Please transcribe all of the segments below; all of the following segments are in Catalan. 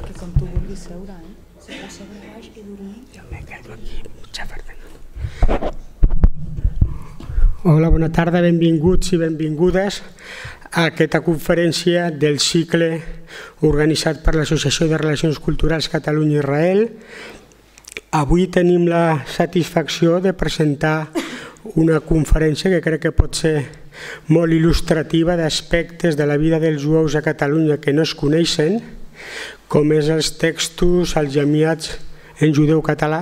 Que com tu vulguis seure, eh? Vols seure baix i dormir... Jo me quedo aquí, xafardant. Hola, bona tarda, benvinguts i benvingudes a aquesta conferència del cicle organitzat per l'Associació de Relacions Culturals Catalunya-Israel. Avui tenim la satisfacció de presentar una conferència que crec que pot ser molt il·lustrativa d'aspectes de la vida dels jueus a Catalunya que no es coneixen, com és els textos aljamiats en judeu català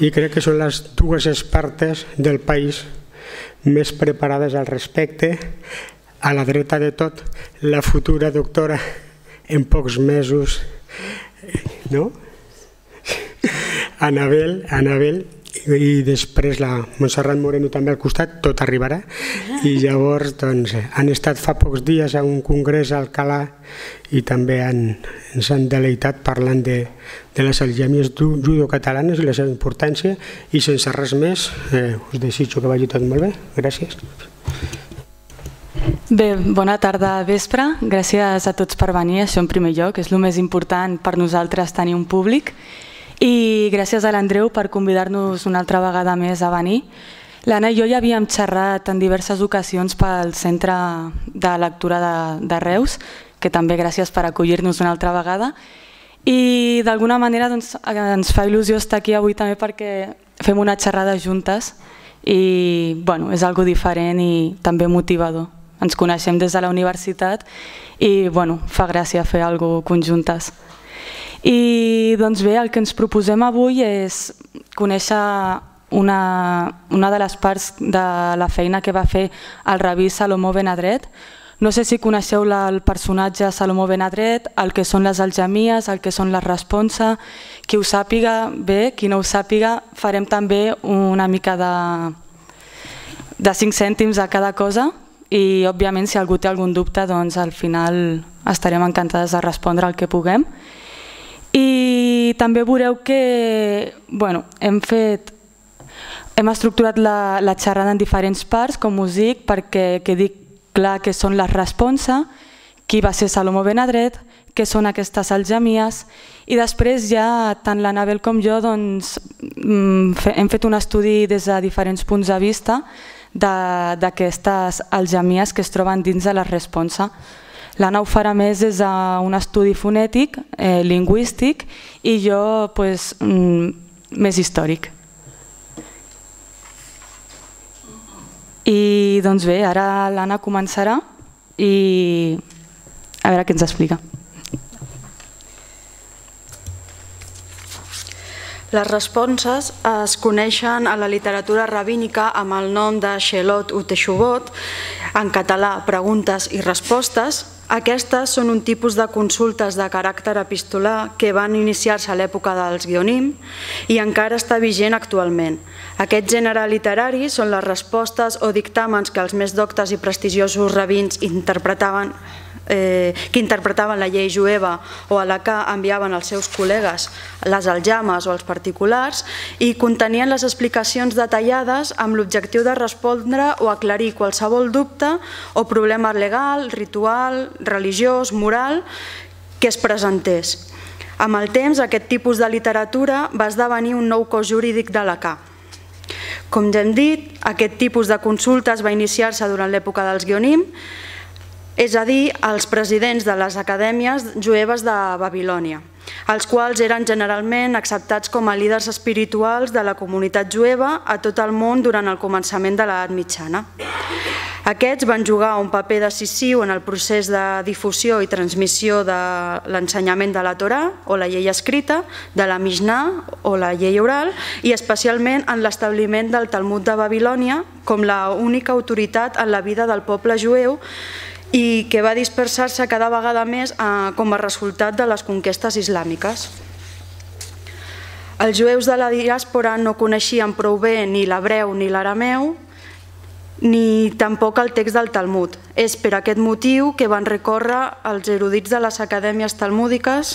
i crec que són les dues expertes del país més preparades al respecte. A la dreta de tot, la futura doctora en pocs mesos, no? Anabel, Anabel i després la Montserrat Moreno també al costat, tot arribarà. I llavors doncs, han estat fa pocs dies a un congrés a Alcalà i també han, ens han deleitat parlant de, de les algemies judo-catalanes i la seva importància. I sense res més eh, us desitjo que vagi tot molt bé, gràcies. Bé, bona tarda vespre, gràcies a tots per venir, això en primer lloc, és el més important per nosaltres tenir un públic i gràcies a l'Andreu per convidar-nos una altra vegada més a venir. L'Anna i jo ja havíem xerrat en diverses ocasions pel Centre de Lectura de, de Reus, que també gràcies per acollir-nos una altra vegada. I d'alguna manera doncs, ens fa il·lusió estar aquí avui també perquè fem una xerrada juntes i bueno, és algo diferent i també motivador. Ens coneixem des de la universitat i bueno, fa gràcia fer alguna conjuntes. I doncs bé, el que ens proposem avui és conèixer una, una de les parts de la feina que va fer el rabí Salomó Benadret. No sé si coneixeu la, el personatge Salomó Benadret, el que són les algemies, el que són les responsa. Qui ho sàpiga bé, qui no ho sàpiga, farem també una mica de, de 5 cèntims a cada cosa i òbviament si algú té algun dubte doncs al final estarem encantades de respondre el que puguem. També veureu que bueno, hem fet hem estructurat la, la xerrada en diferents parts, com us dic, perquè quedi clar que són les responsa, qui va ser Salomó Benadret, què són aquestes algemies, i després ja tant l'Anabel com jo doncs, mm, hem fet un estudi des de diferents punts de vista d'aquestes algemies que es troben dins de la responsa. L'Anna ho farà més des d'un estudi fonètic, eh, lingüístic, i jo pues, mm, més històric. I doncs bé, ara l'Anna començarà i a veure què ens explica. Les responses es coneixen a la literatura rabínica amb el nom de Shelot Uteshuvot, en català preguntes i respostes, aquestes són un tipus de consultes de caràcter epistolar que van iniciar-se a l'època dels guionim i encara està vigent actualment. Aquest gènere literari són les respostes o dictàmens que els més doctes i prestigiosos rabins interpretaven eh, que interpretaven la llei jueva o a la que enviaven els seus col·legues, les aljames o els particulars, i contenien les explicacions detallades amb l'objectiu de respondre o aclarir qualsevol dubte o problema legal, ritual, religiós, moral que es presentés. Amb el temps, aquest tipus de literatura va esdevenir un nou cos jurídic de la CA. Com ja hem dit, aquest tipus de consultes va iniciar-se durant l'època dels guionim, és a dir, els presidents de les acadèmies jueves de Babilònia, els quals eren generalment acceptats com a líders espirituals de la comunitat jueva a tot el món durant el començament de l'edat mitjana. Aquests van jugar un paper decisiu en el procés de difusió i transmissió de l'ensenyament de la Torà o la llei escrita, de la Mishnah o la llei oral i especialment en l'establiment del Talmud de Babilònia com la única autoritat en la vida del poble jueu i que va dispersar-se cada vegada més eh, com a resultat de les conquestes islàmiques. Els jueus de la diàspora no coneixien prou bé ni l'hebreu ni l'arameu, ni tampoc el text del Talmud. És per aquest motiu que van recórrer els erudits de les acadèmies talmúdiques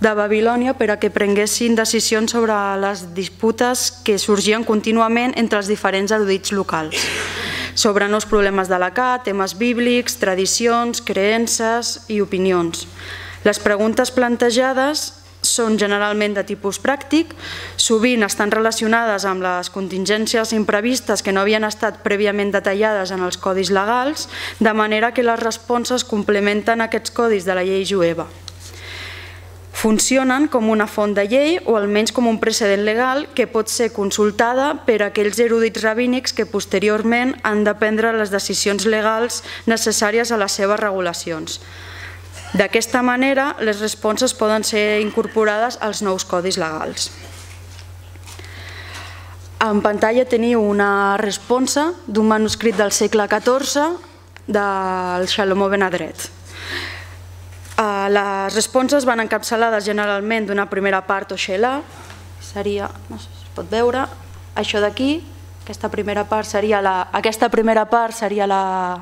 de Babilònia per a que prenguessin decisions sobre les disputes que sorgien contínuament entre els diferents erudits locals sobre nous problemes de la CA, temes bíblics, tradicions, creences i opinions. Les preguntes plantejades són generalment de tipus pràctic, sovint estan relacionades amb les contingències imprevistes que no havien estat prèviament detallades en els codis legals, de manera que les responses complementen aquests codis de la llei jueva. Funcionen com una font de llei o almenys com un precedent legal que pot ser consultada per aquells erudits rabínics que posteriorment han de prendre les decisions legals necessàries a les seves regulacions. D'aquesta manera, les responses poden ser incorporades als nous codis legals. En pantalla teniu una responsa d'un manuscrit del segle XIV del Xalomó Benadret. Eh, les responses van encapçalades generalment d'una primera part o xela, seria, no sé si es pot veure, això d'aquí, aquesta primera part seria la, aquesta primera part seria la,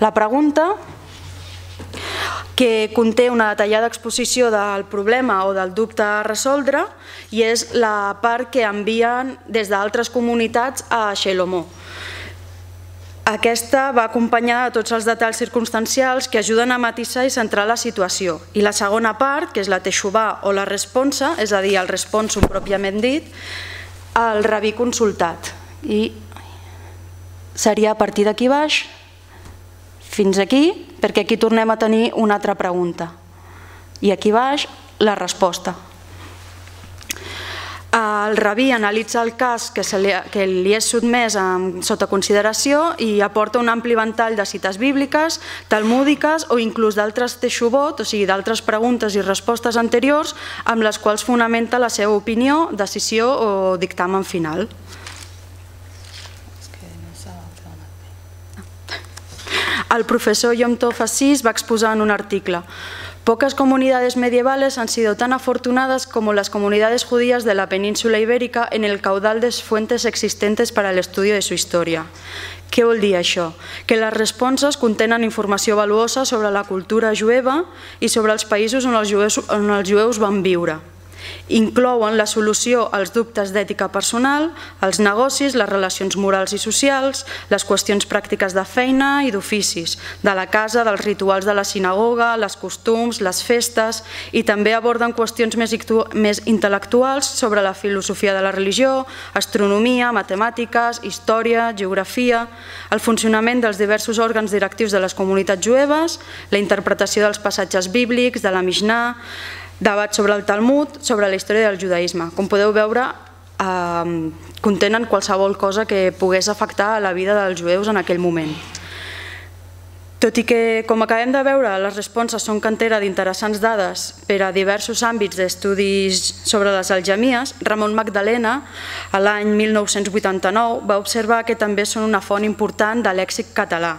la pregunta, que conté una detallada exposició del problema o del dubte a resoldre i és la part que envien des d'altres comunitats a Xelomó. Aquesta va acompanyada de tots els detalls circumstancials que ajuden a matissar i centrar la situació. I la segona part, que és la teixubà o la responsa, és a dir, el responsum pròpiament dit, el rabí consultat. I seria a partir d'aquí baix fins aquí, perquè aquí tornem a tenir una altra pregunta. I aquí baix la resposta. El rabí analitza el cas que, se li, que li és sotmès amb, sota consideració i aporta un ampli ventall de cites bíbliques, talmúdiques o inclús d'altres texubot, o sigui, d'altres preguntes i respostes anteriors amb les quals fonamenta la seva opinió, decisió o dictamen final. El profesor Yom Tov Assis va exposar en un article Pocas comunidades medievales han sido tan afortunadas como las comunidades judías de la península ibérica en el caudal de fuentes existentes para el estudio de su historia. Què vol dir això? Que les responses contenen informació valuosa sobre la cultura jueva i sobre els països on els jueus, on els jueus van viure. Inclouen la solució als dubtes d'ètica personal, els negocis, les relacions morals i socials, les qüestions pràctiques de feina i d'oficis, de la casa, dels rituals de la sinagoga, les costums, les festes i també aborden qüestions més, més intel·lectuals sobre la filosofia de la religió, astronomia, matemàtiques, història, geografia, el funcionament dels diversos òrgans directius de les comunitats jueves, la interpretació dels passatges bíblics, de la Mishnah, debat sobre el Talmud, sobre la història del judaïsme. Com podeu veure, eh, contenen qualsevol cosa que pogués afectar la vida dels jueus en aquell moment. Tot i que, com acabem de veure, les responses són cantera d'interessants dades per a diversos àmbits d'estudis sobre les algemies, Ramon Magdalena, a l'any 1989, va observar que també són una font important de lèxic català.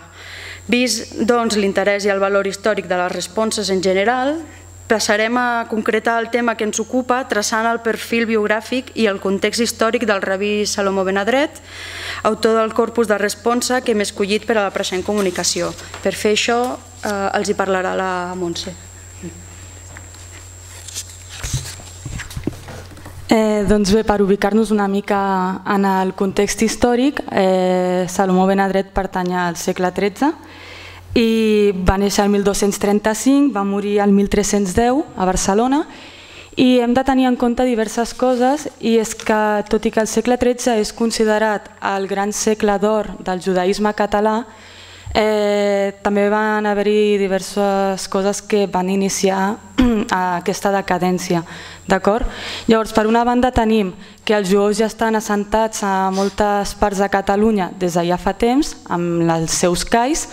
Vist doncs, l'interès i el valor històric de les responses en general, Passarem a concretar el tema que ens ocupa traçant el perfil biogràfic i el context històric del rabí Salomó Benadret, autor del corpus de responsa que hem escollit per a la present comunicació. Per fer això eh, els hi parlarà la Montse. Eh, doncs bé, per ubicar-nos una mica en el context històric, eh, Salomó Benadret pertany al segle XIII i va néixer el 1235, va morir el 1310 a Barcelona i hem de tenir en compte diverses coses i és que tot i que el segle XIII és considerat el gran segle d'or del judaïsme català, eh, també van haver-hi diverses coses que van iniciar aquesta decadència. Llavors, per una banda tenim que els jueus ja estan assentats a moltes parts de Catalunya des de ja fa temps, amb els seus cais,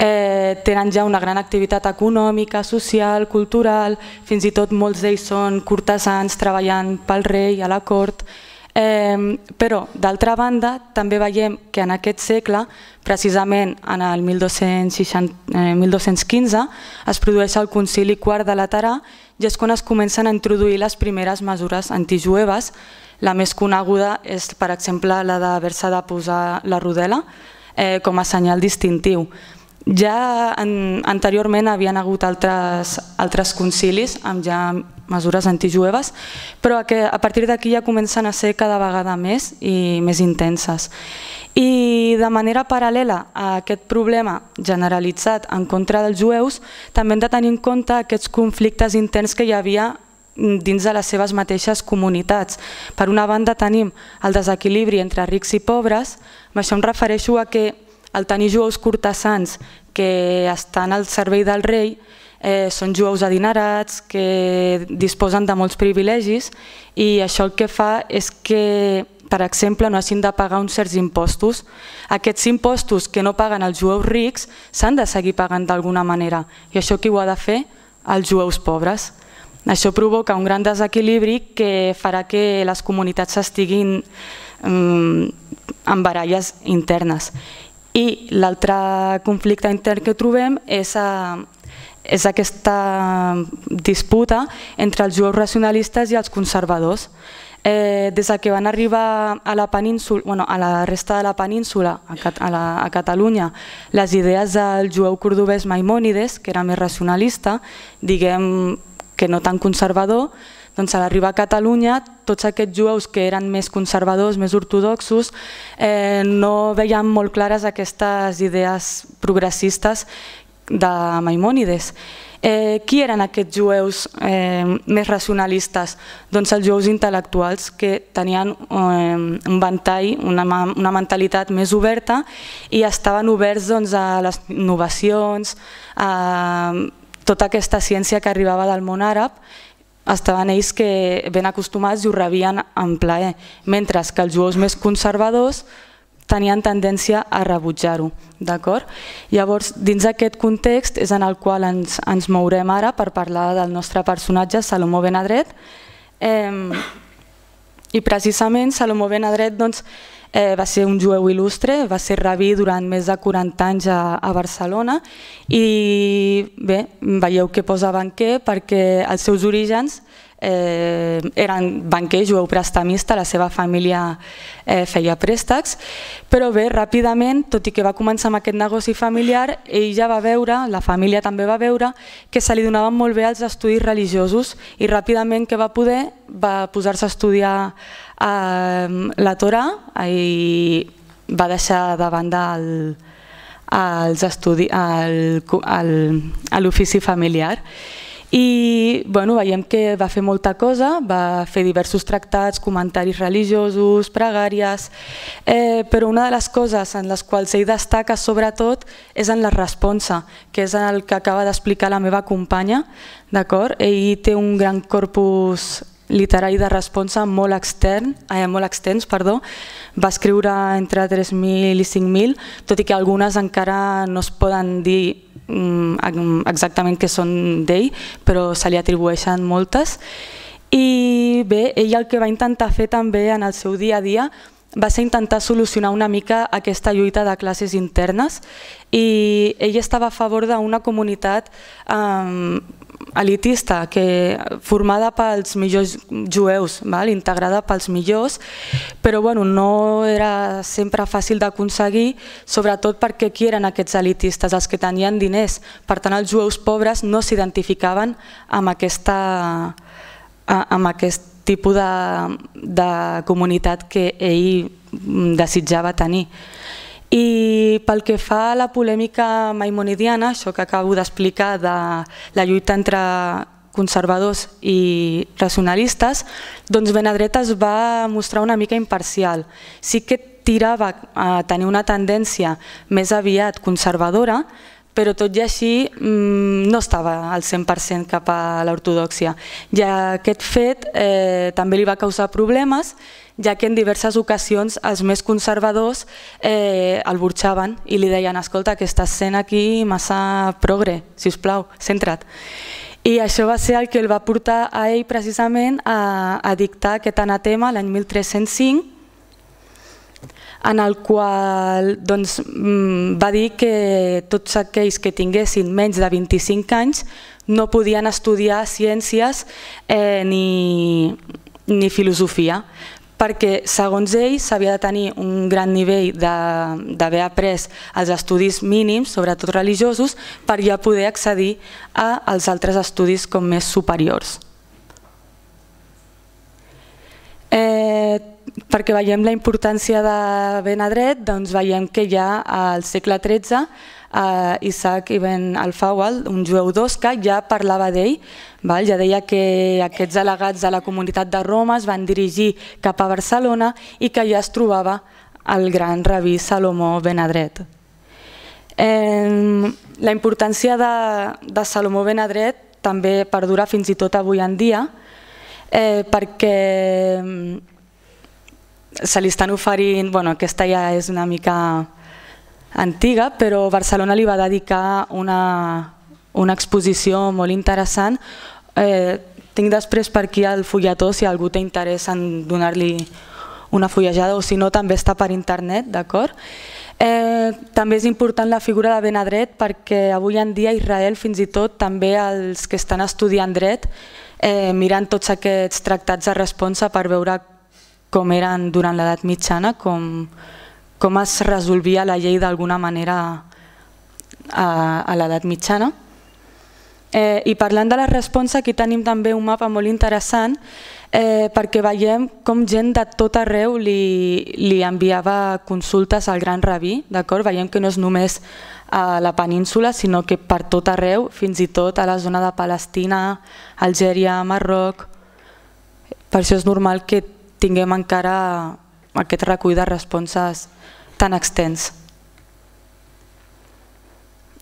eh, tenen ja una gran activitat econòmica, social, cultural, fins i tot molts d'ells són cortesans treballant pel rei a la cort, Eh, però, d'altra banda, també veiem que en aquest segle, precisament en el 1260, eh, 1215, es produeix el concili quart de Laterà i és quan es comencen a introduir les primeres mesures antijueves. La més coneguda és, per exemple, la d'haver-se de posar la rodela eh, com a senyal distintiu. Ja en, anteriorment havien hagut altres, altres concilis amb ja mesures antijueves, però que a partir d'aquí ja comencen a ser cada vegada més i més intenses. I de manera paral·lela a aquest problema generalitzat en contra dels jueus, també hem de tenir en compte aquests conflictes interns que hi havia dins de les seves mateixes comunitats. Per una banda tenim el desequilibri entre rics i pobres, amb això em refereixo a que el tenir jueus cortesans que estan al servei del rei eh, són jueus adinerats, que disposen de molts privilegis i això el que fa és que, per exemple, no hagin de pagar uns certs impostos. Aquests impostos que no paguen els jueus rics s'han de seguir pagant d'alguna manera i això qui ho ha de fer? Els jueus pobres. Això provoca un gran desequilibri que farà que les comunitats estiguin um, en baralles internes. I l'altre conflicte intern que trobem és, a, és aquesta disputa entre els jueus racionalistes i els conservadors. Eh, des que van arribar a la península, bueno, a la resta de la península, a, Cat a, la, a Catalunya, les idees del jueu cordobès Maimònides, que era més racionalista, diguem que no tan conservador, doncs a l'arribar a Catalunya tots aquests jueus que eren més conservadors, més ortodoxos, eh, no veien molt clares aquestes idees progressistes de Maimònides. Eh, qui eren aquests jueus eh, més racionalistes? Doncs els jueus intel·lectuals que tenien eh, un ventall, una, una mentalitat més oberta i estaven oberts doncs, a les innovacions, a tota aquesta ciència que arribava del món àrab estaven ells que ben acostumats i ho rebien en plaer, mentre que els jueus més conservadors tenien tendència a rebutjar-ho. D'acord? Llavors, dins d'aquest context és en el qual ens, ens mourem ara per parlar del nostre personatge, Salomó Benadret. Eh, I precisament Salomó Benadret doncs, Eh, va ser un jueu il·lustre, va ser rabí durant més de 40 anys a, a Barcelona i bé, veieu que posa banquer perquè els seus orígens eh, eren banquer, jueu prestamista, la seva família eh, feia préstecs, però bé, ràpidament, tot i que va començar amb aquest negoci familiar, ell ja va veure, la família també va veure, que se li donaven molt bé els estudis religiosos i ràpidament que va poder va posar-se a estudiar la Torà i va deixar de banda el, els estudi, l'ofici familiar. I bueno, veiem que va fer molta cosa, va fer diversos tractats, comentaris religiosos, pregàries, eh, però una de les coses en les quals ell destaca sobretot és en la responsa, que és el que acaba d'explicar la meva companya. Ell té un gran corpus literari de responsa molt, extern, eh, molt extens, perdó. va escriure entre 3.000 i 5.000, tot i que algunes encara no es poden dir exactament que són d'ell, però se li atribueixen moltes. I bé, ell el que va intentar fer també en el seu dia a dia va ser intentar solucionar una mica aquesta lluita de classes internes i ell estava a favor d'una comunitat eh, elitista que formada pels millors jueus, val? integrada pels millors, però bueno, no era sempre fàcil d'aconseguir, sobretot perquè qui eren aquests elitistes, els que tenien diners. Per tant, els jueus pobres no s'identificaven amb, aquesta, amb aquest tipus de, de comunitat que ell desitjava tenir. I pel que fa a la polèmica maimonidiana, això que acabo d'explicar de la lluita entre conservadors i racionalistes, doncs Benadret es va mostrar una mica imparcial. Sí que tirava a tenir una tendència més aviat conservadora, però tot i així mm, no estava al 100% cap a l'ortodoxia. I aquest fet eh, també li va causar problemes ja que en diverses ocasions els més conservadors eh, el burxaven i li deien escolta que estàs sent aquí massa progre, si us plau, centra't. I això va ser el que el va portar a ell precisament a, a dictar aquest anatema l'any 1305 en el qual doncs, mm, va dir que tots aquells que tinguessin menys de 25 anys no podien estudiar ciències eh, ni, ni filosofia perquè segons ell s'havia de tenir un gran nivell d'haver après els estudis mínims, sobretot religiosos, per ja poder accedir als altres estudis com més superiors. Eh, perquè veiem la importància de Benadret, doncs veiem que ja al segle XIII eh, Isaac ibn al-Fawal, un jueu d'Osca, ja parlava d'ell, ja deia que aquests delegats de la comunitat de Roma es van dirigir cap a Barcelona i que ja es trobava el gran rabí Salomó Benadret. Eh, la importància de, de Salomó Benadret també perdura fins i tot avui en dia, eh, perquè se li estan oferint, bueno, aquesta ja és una mica antiga, però Barcelona li va dedicar una, una exposició molt interessant. Eh, tinc després per aquí el fulletó si algú té interès en donar-li una fullejada o si no també està per internet, d'acord? Eh, també és important la figura de Benadret perquè avui en dia Israel fins i tot també els que estan estudiant dret eh, miren tots aquests tractats de responsa per veure com eren durant l'edat mitjana, com, com es resolvia la llei d'alguna manera a, a l'edat mitjana. Eh, I parlant de la responsa, aquí tenim també un mapa molt interessant eh, perquè veiem com gent de tot arreu li, li enviava consultes al gran rabí, d'acord? Veiem que no és només a la península, sinó que per tot arreu, fins i tot a la zona de Palestina, Algèria, Marroc. Per això és normal que tinguem encara aquest recull de responses tan extens.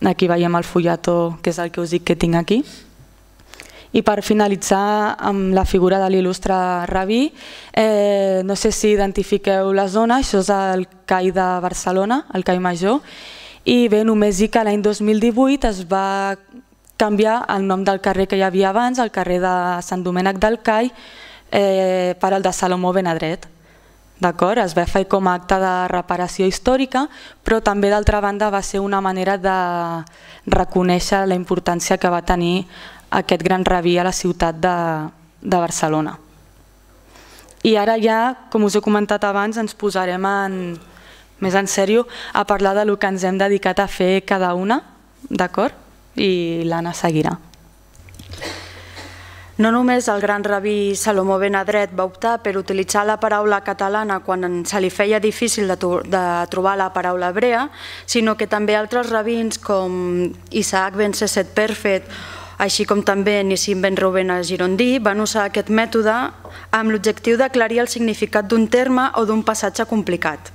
Aquí veiem el fulletó, que és el que us dic que tinc aquí. I per finalitzar amb la figura de l'il·lustre rabí, eh, no sé si identifiqueu la zona, això és el CAI de Barcelona, el CAI Major, i bé, només dir que l'any 2018 es va canviar el nom del carrer que hi havia abans, el carrer de Sant Domènec del CAI, eh, per al de Salomó Benedret. D'acord? Es va fer com a acte de reparació històrica, però també d'altra banda va ser una manera de reconèixer la importància que va tenir aquest gran rabí a la ciutat de, de Barcelona. I ara ja, com us he comentat abans, ens posarem en, més en sèrio a parlar de lo que ens hem dedicat a fer cada una, d'acord? I l'Anna seguirà. No només el gran rabí Salomó Benadret va optar per utilitzar la paraula catalana quan se li feia difícil de, de trobar la paraula hebrea, sinó que també altres rabins com Isaac ben Sesset Perfet així com també Nissim ben Reuben a Girondí, van usar aquest mètode amb l'objectiu d'aclarir el significat d'un terme o d'un passatge complicat.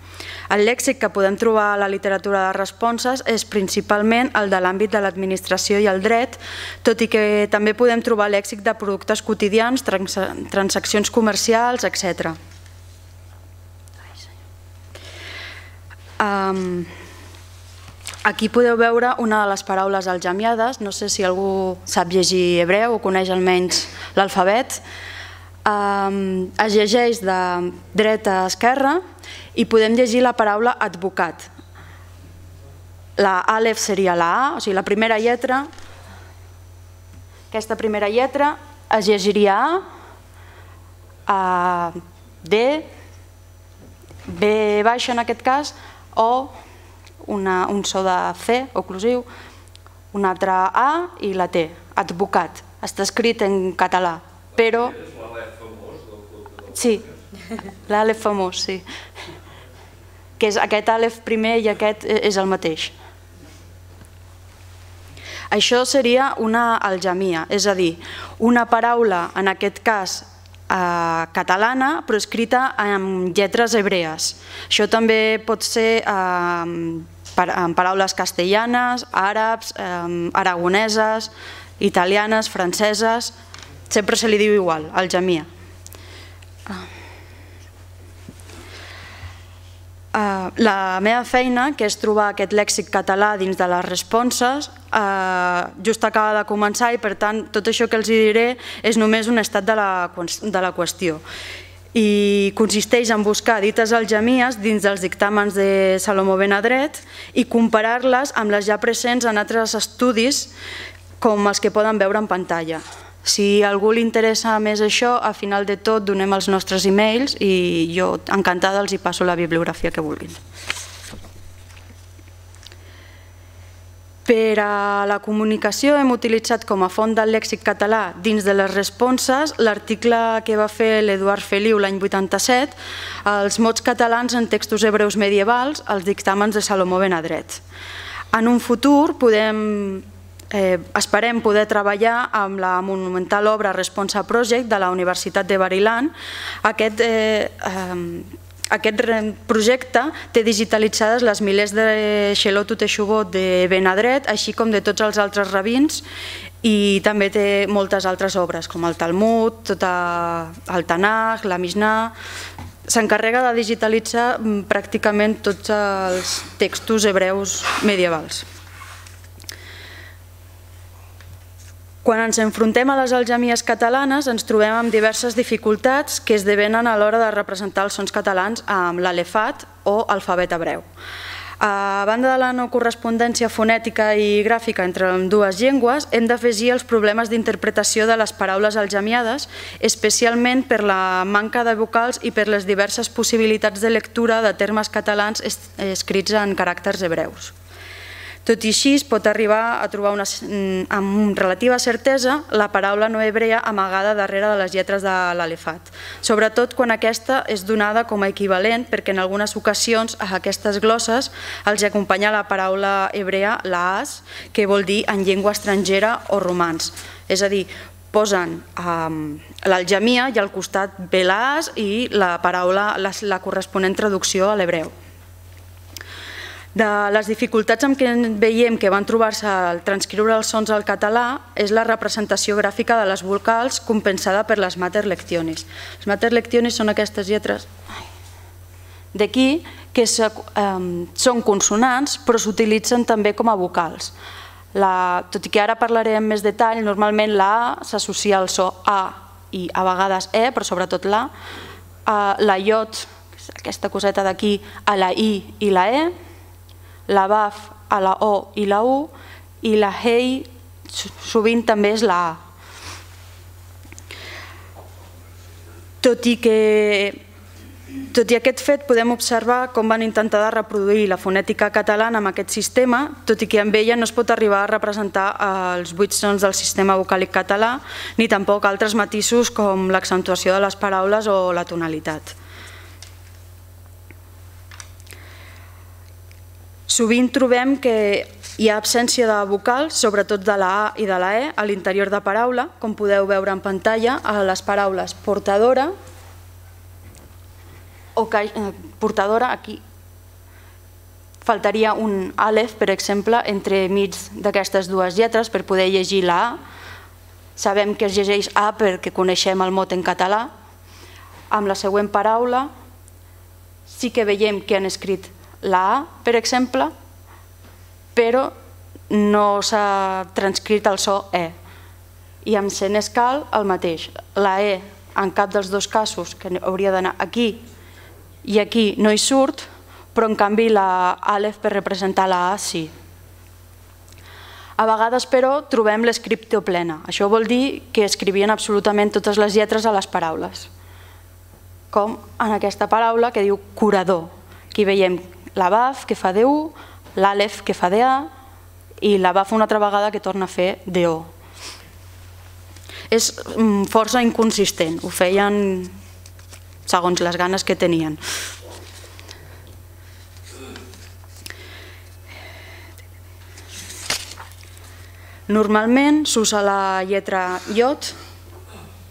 El lèxic que podem trobar a la literatura de responses és principalment el de l'àmbit de l'administració i el dret, tot i que també podem trobar lèxic de productes quotidians, trans transaccions comercials, etc. Aquí podeu veure una de les paraules aljamiades, no sé si algú sap llegir hebreu o coneix almenys l'alfabet, es llegeix de dreta a esquerra i podem llegir la paraula advocat. La àlef seria la A, o sigui, la primera lletra, aquesta primera lletra es llegiria A, a D, B baixa en aquest cas, o una, un so de C, oclusiu, una altra A i la T, advocat. Està escrit en català, però... Sí, l'àlef famós, sí que és aquest àlef primer i aquest e, és el mateix. Això seria una algemia, és a dir, una paraula, en aquest cas eh, catalana, però escrita en lletres hebrees. Això també pot ser eh, en paraules castellanes, àrabs, eh, aragoneses, italianes, franceses, sempre se li diu igual, algemia. Ah. Uh, la meva feina, que és trobar aquest lèxic català dins de les responses, uh, just acaba de començar i per tant tot això que els diré és només un estat de la, de la qüestió i consisteix en buscar dites algemies dins dels dictàmens de Salomó Benadret i comparar-les amb les ja presents en altres estudis com els que poden veure en pantalla. Si a algú li interessa més això, a final de tot donem els nostres e-mails i jo encantada els hi passo la bibliografia que vulguin. Per a la comunicació hem utilitzat com a font del lèxic català dins de les responses l'article que va fer l'Eduard Feliu l'any 87, els mots catalans en textos hebreus medievals, els dictàmens de Salomó Benadret. En un futur podem Eh, esperem poder treballar amb la monumental obra Responsa Project de la Universitat de Barilan. Aquest eh, aquest projecte té digitalitzades les milers de Xelot Utexubot de Benadret, així com de tots els altres rabins i també té moltes altres obres, com el Talmud, tota el Tanakh, la Mishnah... S'encarrega de digitalitzar mm, pràcticament tots els textos hebreus medievals. Quan ens enfrontem a les algemies catalanes ens trobem amb diverses dificultats que esdevenen a l'hora de representar els sons catalans amb l'alefat o alfabet hebreu. A banda de la no correspondència fonètica i gràfica entre dues llengües, hem d'afegir els problemes d'interpretació de les paraules algemiades, especialment per la manca de vocals i per les diverses possibilitats de lectura de termes catalans escrits en caràcters hebreus. Tot i així, es pot arribar a trobar una, mm, amb relativa certesa la paraula no hebrea amagada darrere de les lletres de l'alefat, sobretot quan aquesta és donada com a equivalent perquè en algunes ocasions a aquestes glosses els acompanya la paraula hebrea, la as, que vol dir en llengua estrangera o romans. És a dir, posen um, l'algemia i al costat ve l'as i la paraula, la, la corresponent traducció a l'hebreu. De les dificultats amb què veiem que van trobar-se al transcriure els sons al català és la representació gràfica de les vocals compensada per les mater lectionis. Les mater lectionis són aquestes lletres d'aquí que són consonants però s'utilitzen també com a vocals. La, tot i que ara parlaré en més detall, normalment la A s'associa al so A i a vegades E, però sobretot la, la iot, aquesta coseta d'aquí, a la I i la E, la BAF a la O i la U i la HEI sovint també és la A. Tot i que tot i aquest fet, podem observar com van intentar de reproduir la fonètica catalana amb aquest sistema, tot i que amb ella no es pot arribar a representar els vuit sons del sistema vocàlic català, ni tampoc altres matisos com l'accentuació de les paraules o la tonalitat. Sovint trobem que hi ha absència de vocals, sobretot de la A i de la E, a l'interior de paraula, com podeu veure en pantalla, a les paraules portadora o eh, portadora, aquí faltaria un àlef, per exemple, entre mig d'aquestes dues lletres per poder llegir la A. Sabem que es llegeix A perquè coneixem el mot en català. Amb la següent paraula sí que veiem que han escrit la A, per exemple, però no s'ha transcrit el so E. I amb Senescal el mateix. La E, en cap dels dos casos, que hauria d'anar aquí i aquí, no hi surt, però en canvi la Àlef per representar la A sí. A vegades, però, trobem l'escriptio plena. Això vol dir que escrivien absolutament totes les lletres a les paraules. Com en aquesta paraula que diu curador. Aquí veiem la BAF que fa D1, l'Àlef que fa DA i la BAF una altra vegada que torna a fer DO. És mm, força inconsistent, ho feien segons les ganes que tenien. Normalment s'usa la lletra iot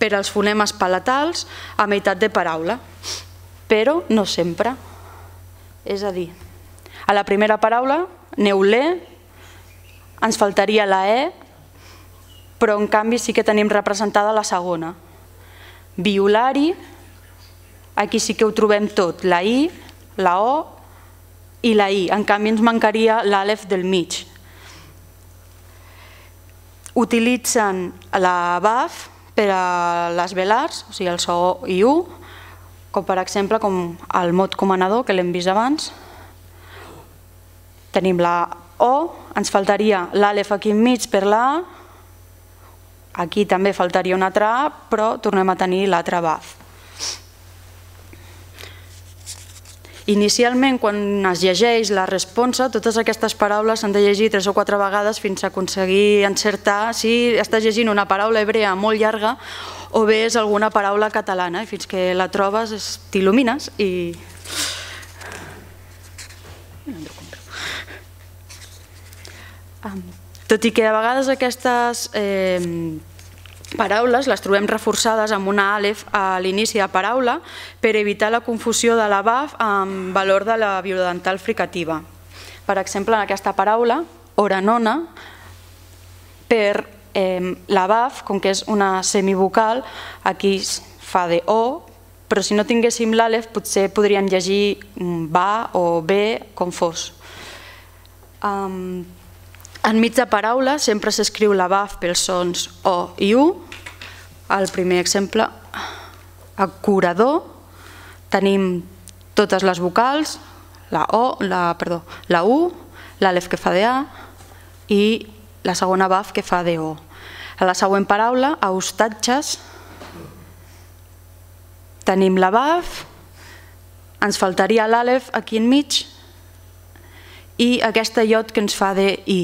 per als fonemes palatals a meitat de paraula, però no sempre. És a dir, a la primera paraula, neulé, ens faltaria la E, però en canvi sí que tenim representada la segona. Violari, aquí sí que ho trobem tot, la I, la O i la I. En canvi ens mancaria l'àlef del mig. Utilitzen la BAF per a les velars, o sigui el so i U, com per exemple com el mot comanador que l'hem vist abans. Tenim la O, ens faltaria l'àlef aquí enmig per la A, aquí també faltaria una altra A, però tornem a tenir l'altra BAF. Inicialment, quan es llegeix la responsa, totes aquestes paraules s'han de llegir tres o quatre vegades fins a aconseguir encertar si estàs llegint una paraula hebrea molt llarga o bé és alguna paraula catalana, i fins que la trobes t'il·lumines i... Tot i que a vegades aquestes eh, paraules les trobem reforçades amb una àlef a l'inici de paraula per evitar la confusió de la BAF amb valor de la biodental fricativa. Per exemple, en aquesta paraula, oranona, per la BAF, com que és una semivocal, aquí fa de O, però si no tinguéssim l'àlef potser podríem llegir va o B com fos. Enmig de paraula sempre s'escriu la BAF pels sons O i U. El primer exemple, acurador, tenim totes les vocals, la O, la, perdó, la U, l'àlef que fa de A i la segona BAF que fa de O. A la següent paraula, a hostatges, tenim la BAF, ens faltaria l'àlef aquí enmig i aquesta iot que ens fa de I.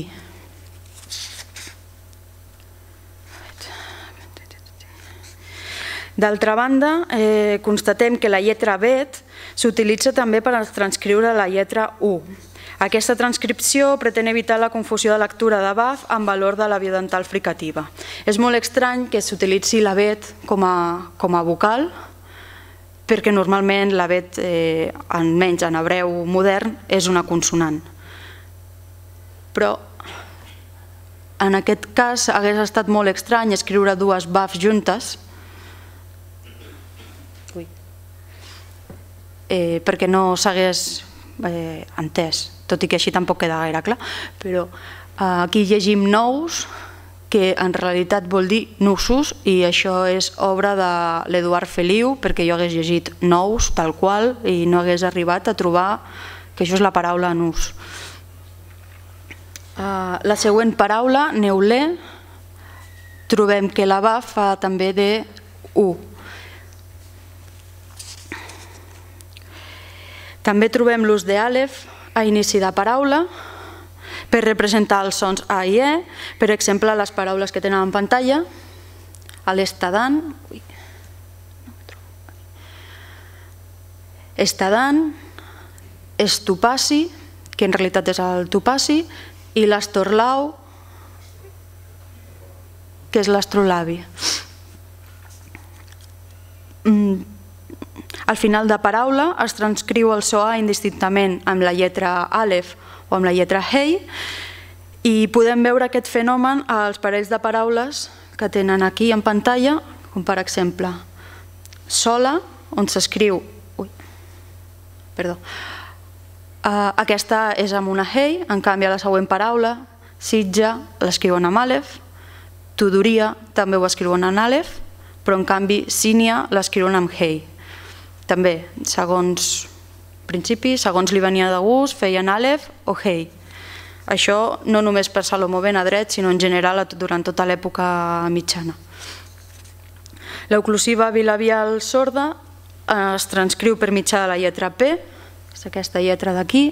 D'altra banda, eh, constatem que la lletra Bet s'utilitza també per transcriure la lletra U. Aquesta transcripció pretén evitar la confusió de lectura de BAF amb valor de la biodental fricativa. És molt estrany que s'utilitzi la BET com a, com a vocal, perquè normalment la BET, eh, almenys en hebreu modern, és una consonant. Però en aquest cas hagués estat molt estrany escriure dues BAFs juntes, eh, perquè no s'hagués eh, entès tot i que així tampoc queda gaire clar, però eh, aquí llegim nous, que en realitat vol dir nusos i això és obra de l'Eduard Feliu perquè jo hagués llegit nous tal qual i no hagués arribat a trobar que això és la paraula nus. Uh, la següent paraula, neulé, trobem que la va fa també de u. També trobem l'ús d'àlef, a inici de paraula per representar els sons A i E, per exemple, les paraules que tenen en pantalla, a l'estadant, estadant, estupaci, que en realitat és el tupaci, i l'estorlau, que és l'astrolabi. Mm, al final de paraula es transcriu el so A indistintament amb la lletra Àlef o amb la lletra Hei i podem veure aquest fenomen als parells de paraules que tenen aquí en pantalla, com per exemple sola, on s'escriu... Perdó. Uh, aquesta és amb una Hei, en canvi a la següent paraula, Sitja, l'escriuen amb Àlef, Tudoria també ho escriuen en Àlef, però en canvi Sínia l'escriuen amb Hei. També, segons principi, segons li venia de gust, feien àlef o hei. Això no només per Salomó ben a dret, sinó en general durant tota l'època mitjana. L'oclusiva bilabial sorda es transcriu per mitjà de la lletra P, és aquesta lletra d'aquí,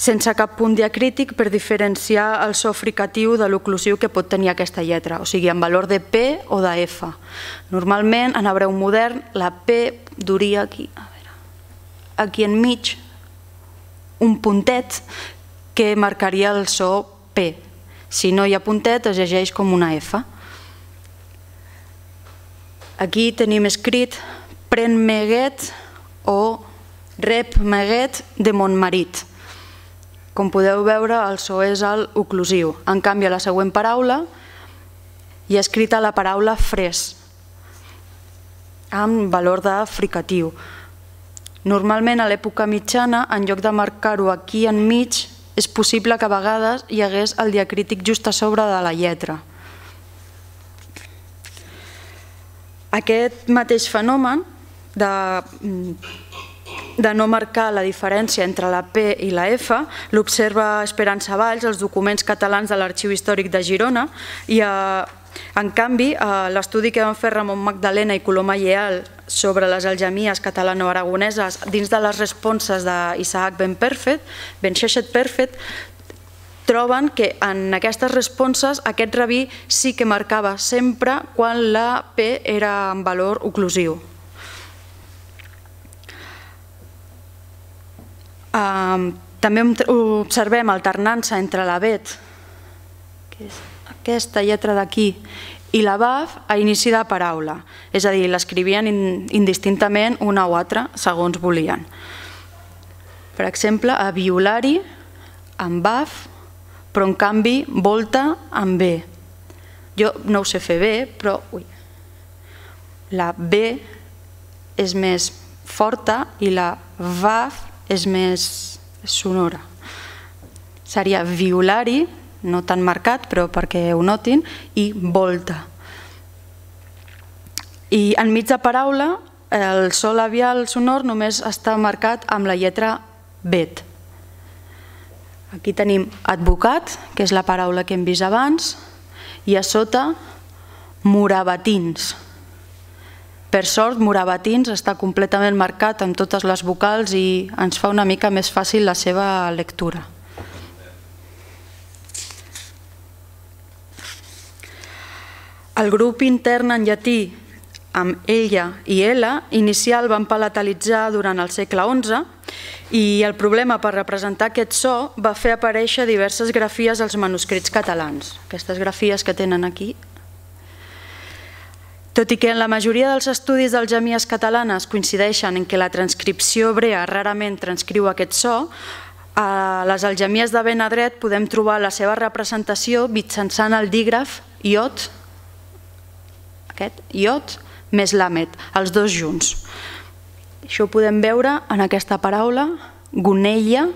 sense cap punt diacrític per diferenciar el so fricatiu de l'oclusiu que pot tenir aquesta lletra, o sigui, en valor de P o de F. Normalment, en hebreu modern, la P duria aquí, a veure, aquí enmig, un puntet que marcaria el so P. Si no hi ha puntet, es llegeix com una F. Aquí tenim escrit Pren Meguet o Rep Meguet de Montmarit com podeu veure, el so és el oclusiu. En canvi, a la següent paraula hi ha escrita la paraula fres, amb valor de fricatiu. Normalment, a l'època mitjana, en lloc de marcar-ho aquí enmig, és possible que a vegades hi hagués el diacrític just a sobre de la lletra. Aquest mateix fenomen de de no marcar la diferència entre la P i la F l'observa Esperança Valls als documents catalans de l'Arxiu Històric de Girona i a En canvi, eh, l'estudi que van fer Ramon Magdalena i Coloma Lleal sobre les algemies catalano-aragoneses dins de les responses d'Isaac Ben Perfet, Ben Sheshet Perfet, troben que en aquestes responses aquest rabí sí que marcava sempre quan la P era en valor oclusiu. També observem alternança entre la Bet, que és aquesta lletra d'aquí, i la BAF a inici de paraula, és a dir, l'escrivien indistintament una o altra segons volien. Per exemple, a violari, amb BAF, però en canvi volta amb B. Jo no ho sé fer bé, però ui, la B és més forta i la VAF és més sonora. Seria violari, no tan marcat, però perquè ho notin, i volta. I enmig de paraula, el so labial sonor només està marcat amb la lletra bet. Aquí tenim advocat, que és la paraula que hem vist abans, i a sota morabatins. Per sort, morabatins està completament marcat amb totes les vocals i ens fa una mica més fàcil la seva lectura. El grup intern en llatí amb ella i ella inicial van palatalitzar durant el segle XI i el problema per representar aquest so va fer aparèixer diverses grafies als manuscrits catalans. Aquestes grafies que tenen aquí. Tot i que en la majoria dels estudis d'algemies catalanes coincideixen en que la transcripció hebrea rarament transcriu aquest so, a les algemies de Benadret podem trobar la seva representació mitjançant el dígraf iot, aquest iot més l'àmet, els dos junts. Això ho podem veure en aquesta paraula, gonella.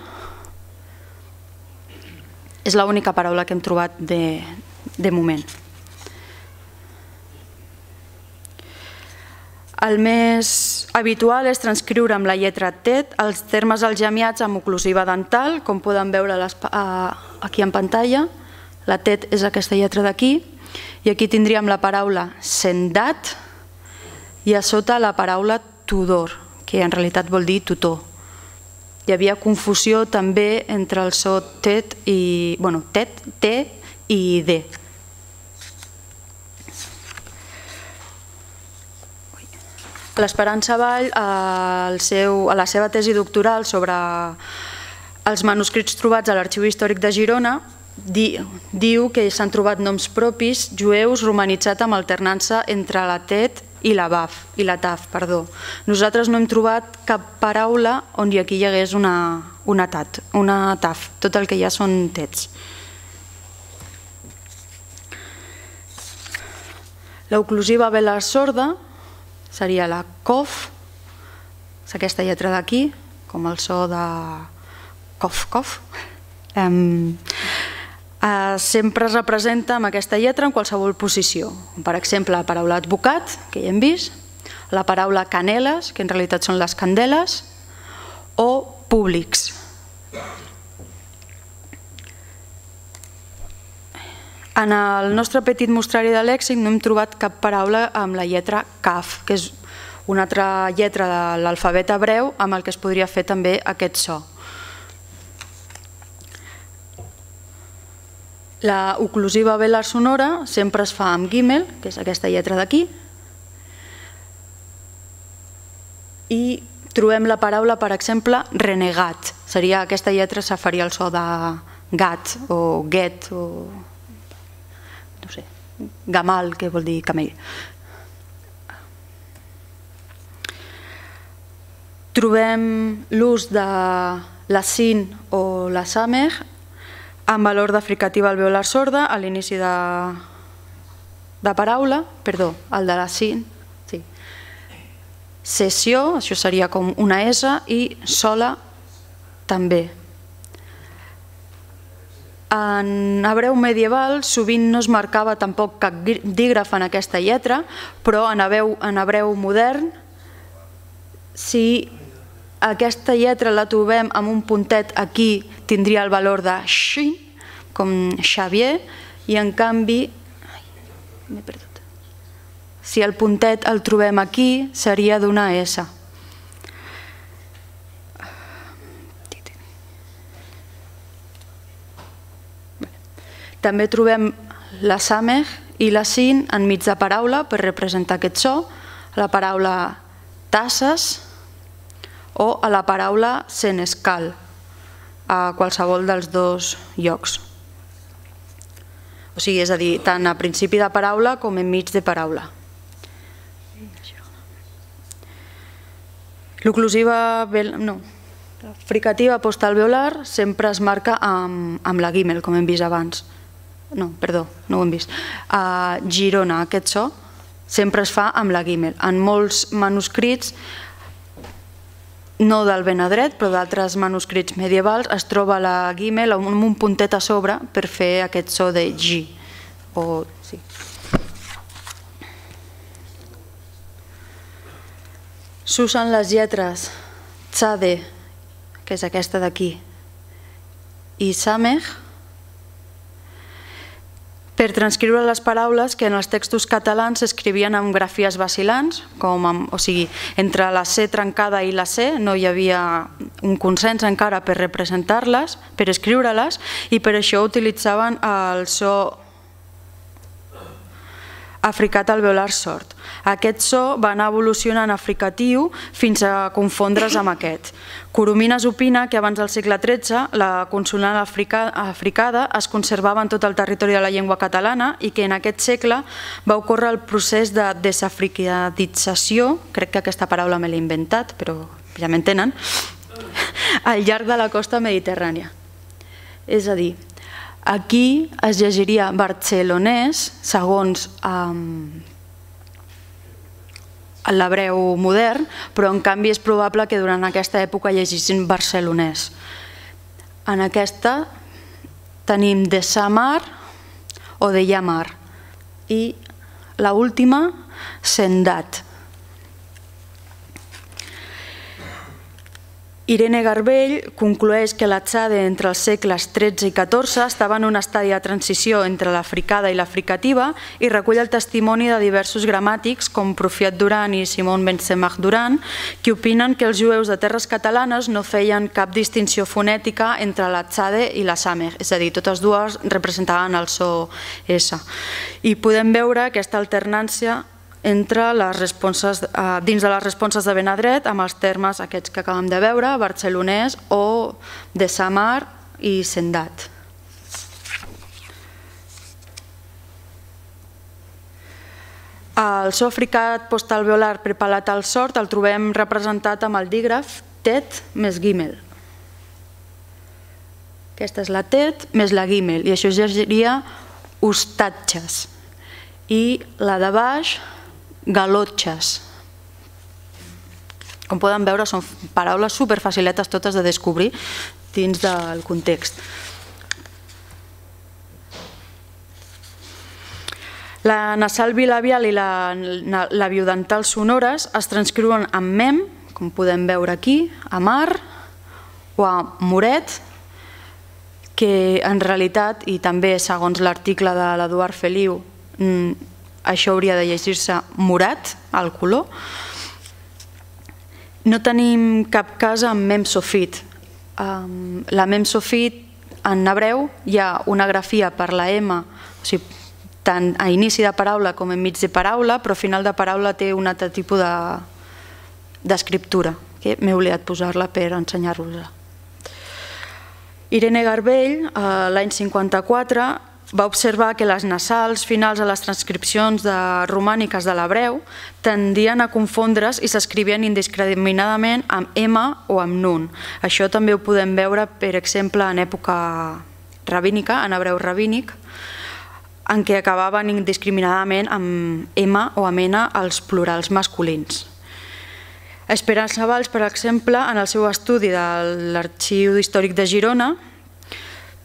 És l'única paraula que hem trobat de, de moment. El més habitual és transcriure amb la lletra TET els termes algemiats amb oclusiva dental, com poden veure aquí en pantalla. La TET és aquesta lletra d'aquí, i aquí tindríem la paraula sendat i a sota la paraula tudor que en realitat vol dir tutor. Hi havia confusió també entre el so tet i, bueno, tet, t i d. L'Esperança Vall, al seu, a la seva tesi doctoral sobre els manuscrits trobats a l'Arxiu Històric de Girona, di, diu que s'han trobat noms propis jueus romanitzats amb alternança entre la TET i la BAF, i la TAF, perdó. Nosaltres no hem trobat cap paraula on hi aquí hi hagués una, una, tat, una TAF, tot el que hi ha són TETs. L'oclusiva velar sorda seria la COF, és aquesta lletra d'aquí, com el so de COF, COF. Eh, sempre es representa amb aquesta lletra en qualsevol posició. Per exemple, la paraula advocat, que ja hem vist, la paraula caneles, que en realitat són les candeles, o públics. En el nostre petit mostrari de lèxic no hem trobat cap paraula amb la lletra CAF, que és una altra lletra de l'alfabet hebreu amb el que es podria fer també aquest so. La oclusiva velar sonora sempre es fa amb Gimel, que és aquesta lletra d'aquí, i trobem la paraula, per exemple, renegat. Seria aquesta lletra se faria el so de gat o get o no sé, gamal, que vol dir camell. Trobem l'ús de la sin o la samer amb valor de fricativa alveolar sorda a l'inici de, de paraula, perdó, el de la sin, sí. Sessió, això seria com una S, i sola també. En hebreu medieval sovint no es marcava tampoc cap dígraf en aquesta lletra, però en hebreu, en hebreu modern, si aquesta lletra la trobem amb un puntet aquí, tindria el valor de shin, com Xavier, i en canvi m'he perdut. Si el puntet el trobem aquí, seria d'una S. També trobem la sameh i la sin enmig de paraula per representar aquest so, la paraula tasses o a la paraula senescal, a qualsevol dels dos llocs. O sigui, és a dir, tant a principi de paraula com enmig de paraula. L'oclusiva, no, fricativa postalveolar sempre es marca amb, amb la guimel, com hem vist abans. No, perdó, no ho hem vist. A Girona, aquest so, sempre es fa amb la guimel. En molts manuscrits no del Benedret, però d'altres manuscrits medievals, es troba la guimel amb un puntet a sobre per fer aquest so de G. O, sí. S'usen les lletres Tzade, que és aquesta d'aquí, i Samech, per transcriure les paraules que en els textos catalans s'escrivien amb grafies vacilants, com amb, o sigui, entre la C trencada i la C no hi havia un consens encara per representar-les, per escriure-les, i per això utilitzaven el so africat alveolar sort. Aquest so va anar evolucionant a fricatiu fins a confondre's amb aquest. Coromines opina que abans del segle XIII la consonant africada es conservava en tot el territori de la llengua catalana i que en aquest segle va ocórrer el procés de desafricadització, crec que aquesta paraula me l'he inventat, però ja m'entenen, al llarg de la costa mediterrània. És a dir, Aquí es llegiria barcelonès segons um, l'hebreu modern, però en canvi és probable que durant aquesta època llegissin barcelonès. En aquesta tenim de Samar o de Yamar i la última Sendat. Irene Garbell conclueix que l'Atzade entre els segles XIII i XIV estava en un estadi de transició entre l'africada i l'africativa i recull el testimoni de diversos gramàtics com Profiat Duran i Simon Benzemach Duran que opinen que els jueus de terres catalanes no feien cap distinció fonètica entre l'Atzade i la Samer, és a dir, totes dues representaven el so S. I podem veure aquesta alternància entre les responses, eh, dins de les responses de Benadret amb els termes aquests que acabem de veure, barcelonès o de Samar i Sendat. El so africat postalveolar prepalat al sort el trobem representat amb el dígraf tet més gimel. Aquesta és la tet més la gimel i això seria hostatges. I la de baix galotxes. Com poden veure, són paraules superfaciletes totes de descobrir dins del context. La nasal bilabial i la, la biodental sonores es transcriuen amb mem, com podem veure aquí, a mar o a moret, que en realitat, i també segons l'article de l'Eduard Feliu, mm, això hauria de llegir-se morat, al color. No tenim cap cas amb mem sofit. La mem sofit en hebreu hi ha una grafia per la M, o sigui, tant a inici de paraula com enmig de paraula, però a final de paraula té un altre tipus d'escriptura, de, que m'he oblidat posar-la per ensenyar-vos-la. Irene Garbell, l'any 54, va observar que les nasals finals a les transcripcions de romàniques de l'hebreu tendien a confondre's i s'escrivien indiscriminadament amb M o amb Nun. Això també ho podem veure, per exemple, en època rabínica, en hebreu rabínic, en què acabaven indiscriminadament amb M o amb N els plurals masculins. Esperança Valls, per exemple, en el seu estudi de l'Arxiu Històric de Girona,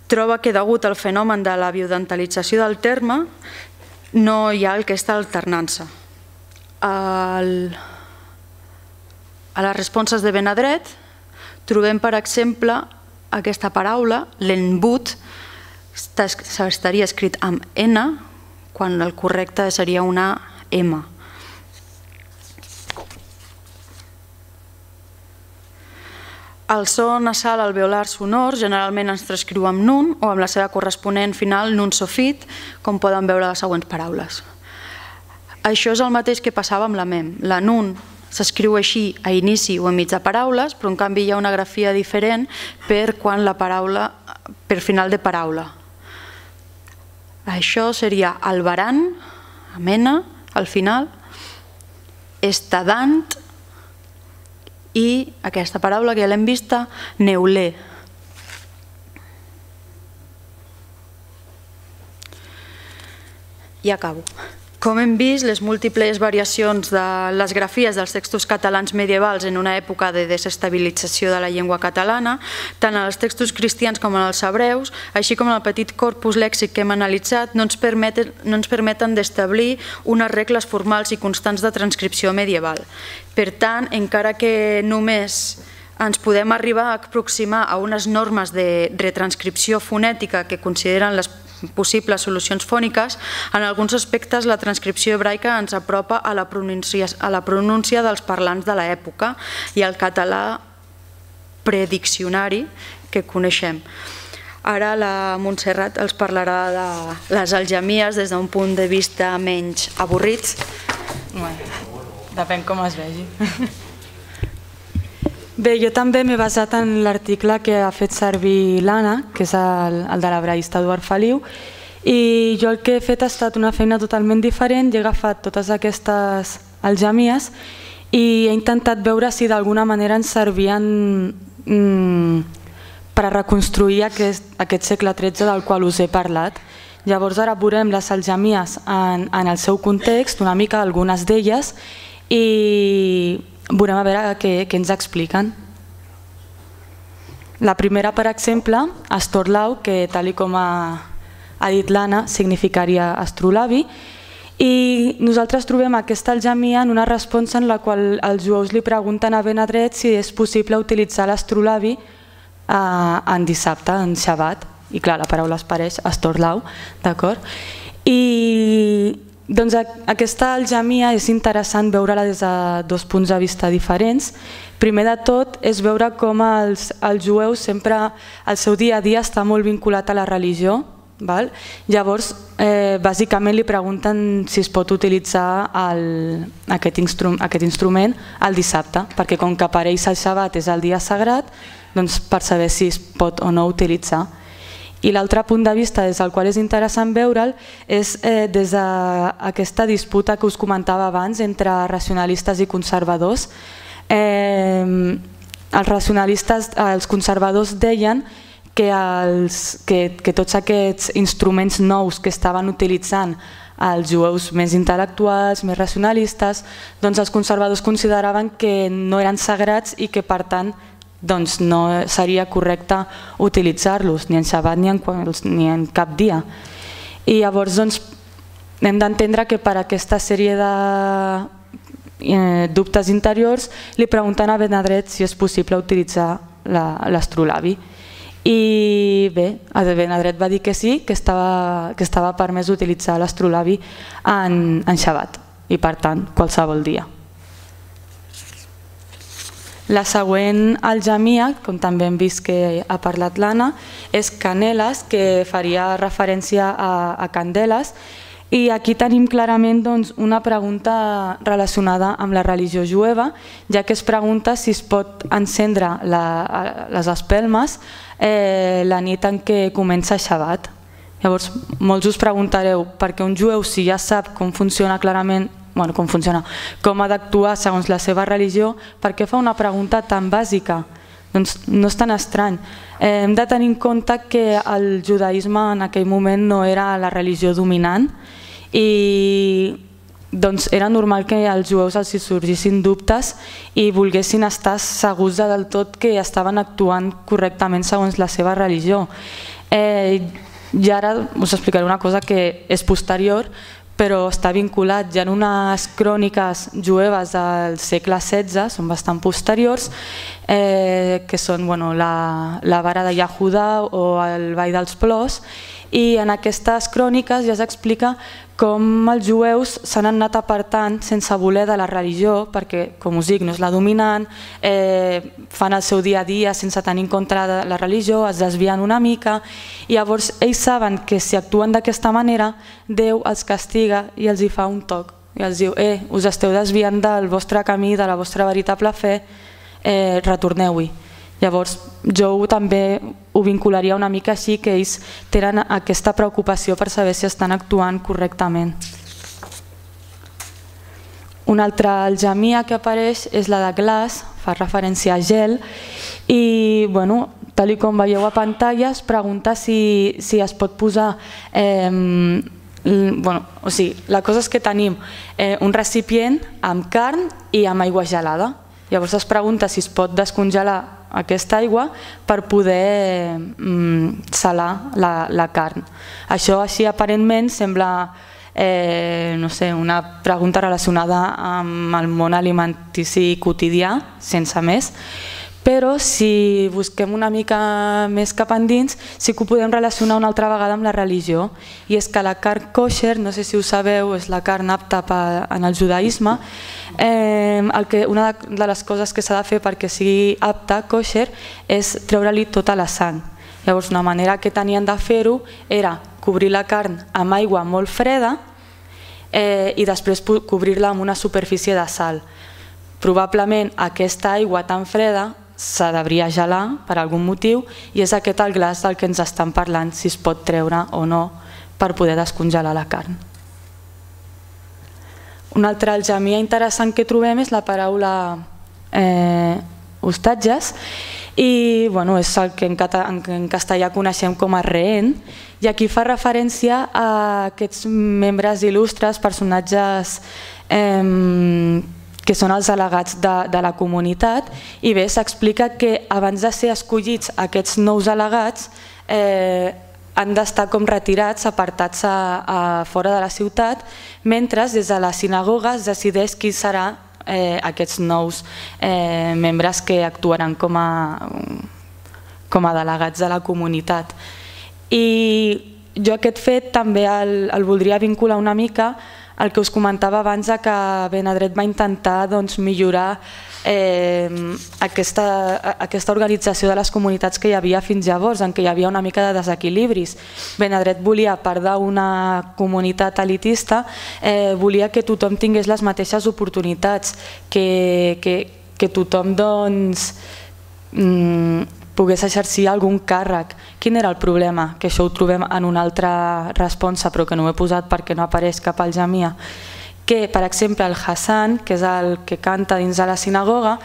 troba que degut al fenomen de la biodentalització del terme no hi ha aquesta alternança. El... A les responses de Benadret trobem, per exemple, aquesta paraula, l'enbut, estaria escrit amb N, quan el correcte seria una M. El so nasal alveolar sonor generalment ens transcriu amb nun o amb la seva corresponent final nun sofit, com poden veure les següents paraules. Això és el mateix que passava amb la mem. La nun s'escriu així a inici o a de paraules, però en canvi hi ha una grafia diferent per quan la paraula, per final de paraula. Això seria albaran, amena, al final, estadant, i aquesta paraula que ja l'hem vista, neuler. I acabo. Com hem vist, les múltiples variacions de les grafies dels textos catalans medievals en una època de desestabilització de la llengua catalana, tant en els textos cristians com en els hebreus, així com en el petit corpus lèxic que hem analitzat, no ens permeten, no ens permeten d'establir unes regles formals i constants de transcripció medieval. Per tant, encara que només ens podem arribar a aproximar a unes normes de retranscripció fonètica que consideren les possibles solucions fòniques, en alguns aspectes la transcripció hebraica ens apropa a la pronúncia, a la dels parlants de l'època i al català prediccionari que coneixem. Ara la Montserrat els parlarà de les algemies des d'un punt de vista menys avorrit. Bueno, depèn com es vegi. Bé, jo també m'he basat en l'article que ha fet servir l'Anna, que és el, el de l'hebraïsta Eduard Feliu, i jo el que he fet ha estat una feina totalment diferent, he agafat totes aquestes algemies i he intentat veure si d'alguna manera ens servien mm, per a reconstruir aquest, aquest segle XIII del qual us he parlat. Llavors ara veurem les algemies en, en el seu context, una mica algunes d'elles, i veurem a veure què, què ens expliquen. La primera, per exemple, Astorlau, que tal com ha, ha dit l'Anna, significaria astrolabi, i nosaltres trobem aquesta algemia en una resposta en la qual els jueus li pregunten a Benadret si és possible utilitzar l'astrolabi eh, en dissabte, en Shabbat, i clar, la paraula es pareix, Astorlau, d'acord? I doncs aquesta algemia és interessant veure-la des de dos punts de vista diferents. Primer de tot és veure com els, els jueus sempre el seu dia a dia està molt vinculat a la religió. Val? Llavors, eh, bàsicament li pregunten si es pot utilitzar el, aquest, instru aquest instrument el dissabte, perquè com que per ells el Shabbat és el dia sagrat, doncs per saber si es pot o no utilitzar. I l'altre punt de vista des del qual és interessant veure'l és eh, des d'aquesta disputa que us comentava abans entre racionalistes i conservadors. Eh, els racionalistes, els conservadors deien que, els, que, que tots aquests instruments nous que estaven utilitzant els jueus més intel·lectuals, més racionalistes, doncs els conservadors consideraven que no eren sagrats i que per tant doncs no seria correcte utilitzar-los ni en Shabbat ni en, ni en cap dia. I llavors doncs, hem d'entendre que per aquesta sèrie de eh, dubtes interiors li pregunten a Benadret si és possible utilitzar l'astrolabi. I bé, Benadret va dir que sí, que estava, que estava permès utilitzar l'astrolabi en, en Shabbat i per tant qualsevol dia. La següent algemia, com també hem vist que ha parlat l'Anna, és caneles, que faria referència a, a candeles, i aquí tenim clarament doncs, una pregunta relacionada amb la religió jueva, ja que es pregunta si es pot encendre la, les espelmes eh, la nit en què comença Shabbat. Llavors, molts us preguntareu, perquè un jueu si ja sap com funciona clarament bueno, com funciona, com ha d'actuar segons la seva religió, per què fa una pregunta tan bàsica? Doncs no és tan estrany. Eh, hem de tenir en compte que el judaïsme en aquell moment no era la religió dominant i doncs era normal que als jueus els sorgissin dubtes i volguessin estar segurs del tot que estaven actuant correctament segons la seva religió. Eh, I ara us explicaré una cosa que és posterior, però està vinculat ja en unes cròniques jueves del segle XVI, són bastant posteriors, eh, que són bueno, la, la vara de Yahuda o el Ball dels Plors, i en aquestes cròniques ja s'explica com els jueus s'han anat apartant sense voler de la religió, perquè, com us dic, no és la dominant, eh, fan el seu dia a dia sense tenir en compte la, religió, es desvien una mica, i llavors ells saben que si actuen d'aquesta manera, Déu els castiga i els hi fa un toc, i els diu, eh, us esteu desviant del vostre camí, de la vostra veritable fe, eh, retorneu-hi. Llavors, jo també ho vincularia una mica així, que ells tenen aquesta preocupació per saber si estan actuant correctament. Una altra algemia que apareix és la de glaç, fa referència a gel, i bueno, tal com veieu a pantalla es pregunta si, si es pot posar eh, bueno, o sigui, la cosa és que tenim eh, un recipient amb carn i amb aigua gelada. Llavors es pregunta si es pot descongelar aquesta aigua per poder mm, salar la, la carn. Això així aparentment sembla eh, no sé, una pregunta relacionada amb el món alimentici quotidià, sense més, però si busquem una mica més cap endins sí que ho podem relacionar una altra vegada amb la religió. I és que la carn kosher, no sé si ho sabeu, és la carn apta en el judaïsme eh, el que, una de les coses que s'ha de fer perquè sigui apta, kosher, és treure-li tota la sang. Llavors una manera que tenien de fer-ho era cobrir la carn amb aigua molt freda eh, i després cobrir-la amb una superfície de sal. Probablement aquesta aigua tan freda s'ha d'abrir gelar per algun motiu i és aquest el glaç del que ens estan parlant si es pot treure o no per poder descongelar la carn. Una altra algemia interessant que trobem és la paraula eh, hostatges i bueno, és el que en, en castellà coneixem com a rehén i aquí fa referència a aquests membres il·lustres, personatges eh, que són els delegats de, de la comunitat, i bé, s'explica que abans de ser escollits aquests nous delegats eh, han d'estar com retirats, apartats a, a fora de la ciutat, mentre des de la sinagoga es decideix qui serà eh, aquests nous eh, membres que actuaran com a, com a delegats de la comunitat. I jo aquest fet també el, el voldria vincular una mica el que us comentava abans que Benadret va intentar doncs, millorar eh, aquesta, aquesta organització de les comunitats que hi havia fins llavors, en què hi havia una mica de desequilibris. Benadret volia, a part d'una comunitat elitista, eh, volia que tothom tingués les mateixes oportunitats, que, que, que tothom doncs, mm, pogués exercir algun càrrec. Quin era el problema? Que això ho trobem en una altra responsa, però que no ho he posat perquè no apareix cap al Jamia. Que, per exemple, el Hassan, que és el que canta dins de la sinagoga,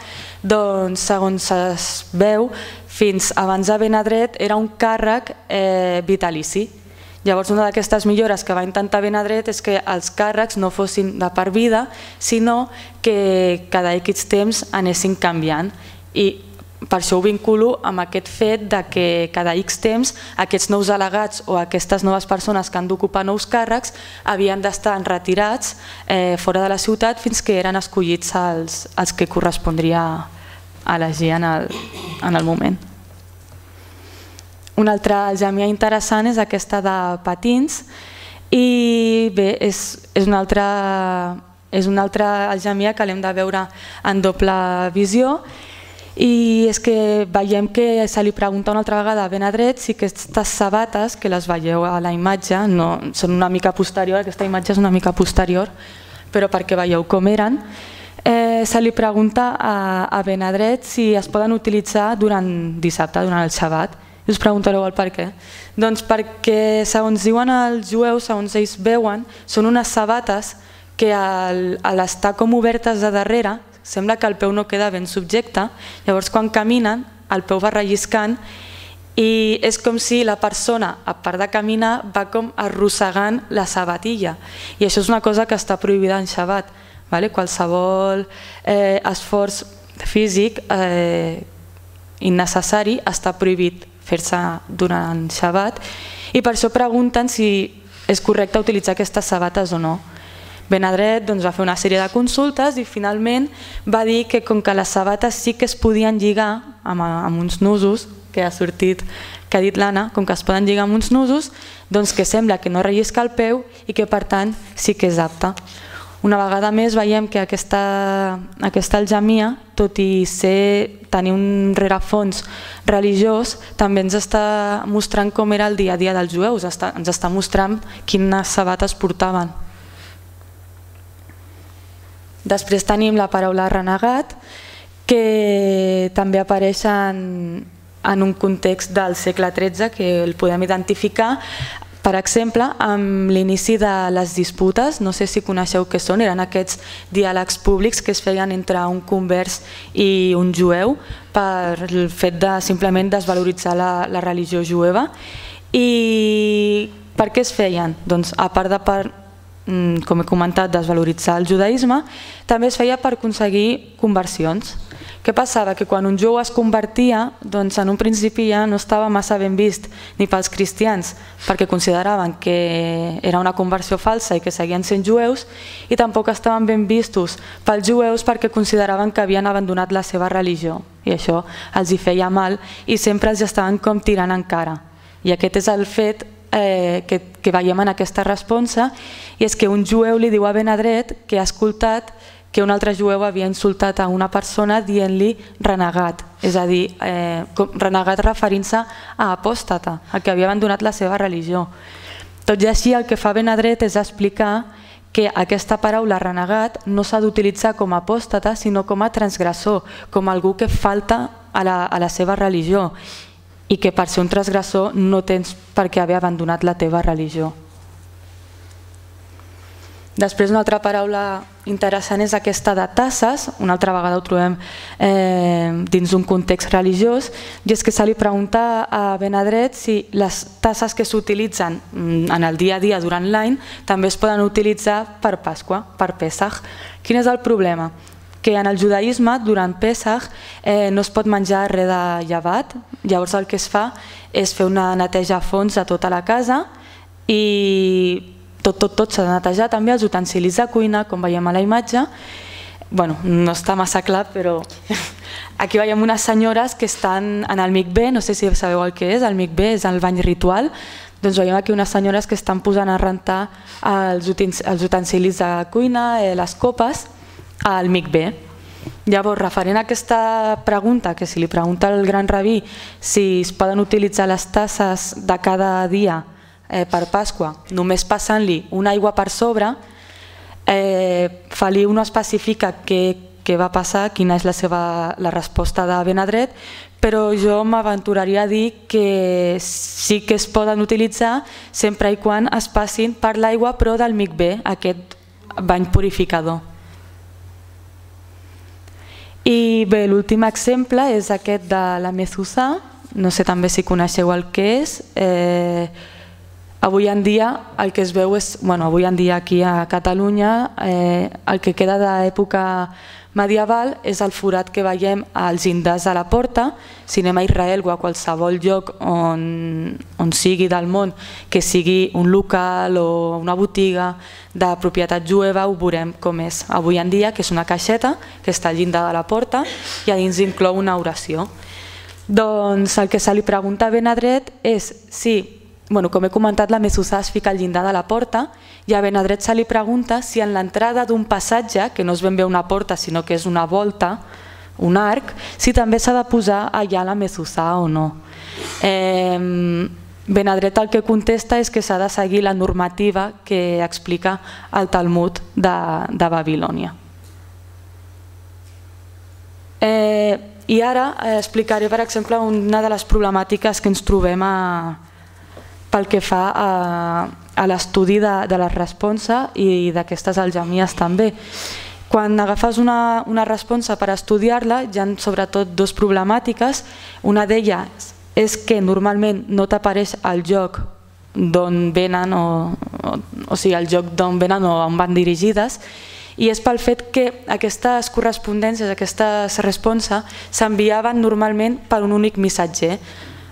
doncs, segons es veu, fins abans de Benadret era un càrrec eh, vitalici. Llavors, una d'aquestes millores que va intentar Benadret és que els càrrecs no fossin de per vida, sinó que cada X temps anessin canviant. I per això ho vinculo amb aquest fet de que cada X temps aquests nous delegats o aquestes noves persones que han d'ocupar nous càrrecs havien d'estar retirats eh, fora de la ciutat fins que eren escollits els, els que correspondria elegir en el, en el moment. Una altra algemia interessant és aquesta de patins i bé, és, és una altra és una altra algemia que l'hem de veure en doble visió i és que veiem que se li pregunta una altra vegada a Benadret si aquestes sabates, que les veieu a la imatge, no, són una mica posterior, aquesta imatge és una mica posterior, però perquè veieu com eren, eh, se li pregunta a, a Benadret si es poden utilitzar durant dissabte, durant el xabat. I us preguntareu el per què. Doncs perquè, segons diuen els jueus, segons ells veuen, són unes sabates que al, a l'estar com obertes de darrere sembla que el peu no queda ben subjecte, llavors quan caminen el peu va relliscant i és com si la persona, a part de caminar, va com arrossegant la sabatilla i això és una cosa que està prohibida en xabat. Vale? Qualsevol eh, esforç físic eh, innecessari està prohibit fer-se durant xabat i per això pregunten si és correcte utilitzar aquestes sabates o no. Benadret doncs, va fer una sèrie de consultes i finalment va dir que com que les sabates sí que es podien lligar amb, amb uns nusos, que ha sortit, que ha dit l'Anna, com que es poden lligar amb uns nusos, doncs que sembla que no rellisca el peu i que per tant sí que és apte. Una vegada més veiem que aquesta, aquesta algemia, tot i ser, tenir un rerefons religiós, també ens està mostrant com era el dia a dia dels jueus, està, ens està mostrant quines sabates portaven. Després tenim la paraula renegat, que també apareix en, un context del segle XIII que el podem identificar per exemple, amb l'inici de les disputes, no sé si coneixeu què són, eren aquests diàlegs públics que es feien entre un convers i un jueu per el fet de simplement desvaloritzar la, la religió jueva. I per què es feien? Doncs a part de per, com he comentat, desvaloritzar el judaïsme, també es feia per aconseguir conversions. Què passava? Que quan un jueu es convertia, doncs en un principi ja no estava massa ben vist ni pels cristians, perquè consideraven que era una conversió falsa i que seguien sent jueus, i tampoc estaven ben vistos pels jueus perquè consideraven que havien abandonat la seva religió, i això els hi feia mal i sempre els estaven com tirant en cara. I aquest és el fet eh, que, que veiem en aquesta responsa, i és que un jueu li diu a Benadret que ha escoltat que un altre jueu havia insultat a una persona dient-li renegat, és a dir, eh, renegat referint-se a apòstata, a que havia abandonat la seva religió. Tot i així, el que fa Benadret és explicar que aquesta paraula renegat no s'ha d'utilitzar com a apòstata, sinó com a transgressor, com algú que falta a la, a la seva religió i que per ser un transgressor no tens per què haver abandonat la teva religió. Després una altra paraula interessant és aquesta de tasses, una altra vegada ho trobem eh, dins d'un context religiós, i és que se li pregunta a Benadret si les tasses que s'utilitzen mm, en el dia a dia durant l'any també es poden utilitzar per Pasqua, per Pesach. Quin és el problema? Que en el judaïsme, durant Pesach, eh, no es pot menjar res de llevat, llavors el que es fa és fer una neteja a fons a tota la casa i tot, tot, tot s'ha de netejar, també els utensilis de cuina, com veiem a la imatge. bueno, no està massa clar, però aquí veiem unes senyores que estan en el MICB, no sé si sabeu el que és, el MICB és el bany ritual, doncs veiem aquí unes senyores que estan posant a rentar els, utensilis de cuina, eh, les copes, al MICB. Llavors, referent a aquesta pregunta, que si li pregunta el gran rabí si es poden utilitzar les tasses de cada dia eh, per Pasqua, només passant-li una aigua per sobre, eh, Feliu no especifica què, què va passar, quina és la, seva, la resposta de Benadret, però jo m'aventuraria a dir que sí que es poden utilitzar sempre i quan es passin per l'aigua però del MICB, aquest bany purificador. I bé, l'últim exemple és aquest de la mezuzà, no sé també si coneixeu el que és, eh, Avui en dia el que es veu és, bueno, avui en dia aquí a Catalunya, eh, el que queda d'època medieval és el forat que veiem als llindars a la porta, si anem a Israel o a qualsevol lloc on, on sigui del món, que sigui un local o una botiga de propietat jueva, ho veurem com és avui en dia, que és una caixeta que està al llindar de la porta i a dins inclou una oració. Doncs el que se li pregunta ben a dret és si bueno, com he comentat, la mesussà es fica al llindar de la porta i a Benadret se li pregunta si en l'entrada d'un passatge, que no és ben bé una porta sinó que és una volta, un arc, si també s'ha de posar allà la mesussà o no. Eh, Benadret el que contesta és que s'ha de seguir la normativa que explica el Talmud de, de Babilònia. Eh, I ara explicaré, per exemple, una de les problemàtiques que ens trobem a, pel que fa a, a l'estudi de, de la responsa i d'aquestes algemies també. Quan agafes una, una responsa per estudiar-la, hi ha sobretot dues problemàtiques. Una d'elles és que normalment no t'apareix el joc d'on venen o, o, o sigui, el joc d'on venen o on van dirigides i és pel fet que aquestes correspondències, aquestes responsa s'enviaven normalment per un únic missatger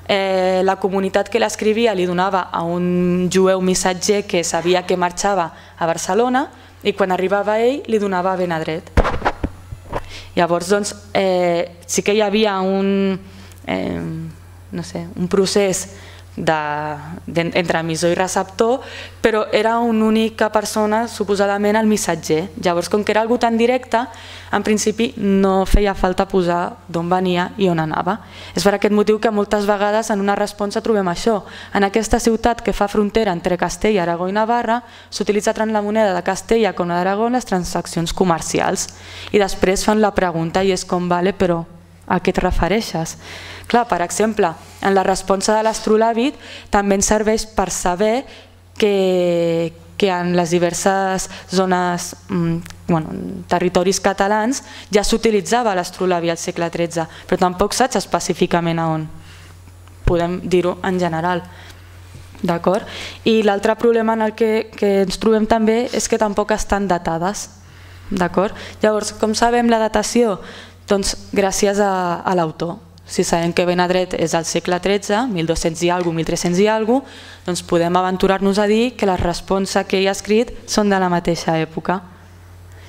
eh, la comunitat que l'escrivia li donava a un jueu missatger que sabia que marxava a Barcelona i quan arribava ell li donava a Benadret. Llavors doncs, eh, sí que hi havia un, eh, no sé, un procés de, entre emissor i receptor, però era una única persona, suposadament el missatger. Llavors, com que era algú tan directe, en principi no feia falta posar d'on venia i on anava. És per aquest motiu que moltes vegades en una resposta trobem això. En aquesta ciutat que fa frontera entre Castella, Aragó i Navarra, s'utilitza tant la moneda de Castella com la d'Aragó en les transaccions comercials. I després fan la pregunta i és com, vale, però a què et refereixes? Clar, per exemple, en la resposta de l'astrolàbit també ens serveix per saber que, que en les diverses zones, mm, bueno, territoris catalans, ja s'utilitzava l'astrolàbia al segle XIII, però tampoc saps específicament a on. Podem dir-ho en general. D'acord? I l'altre problema en el que, que ens trobem també és que tampoc estan datades. D'acord? Llavors, com sabem la datació? Doncs gràcies a, a l'autor. Si sabem que Benadret és al segle XIII, 1200 i alguna 1300 i alguna doncs podem aventurar-nos a dir que les responses que ell ha escrit són de la mateixa època.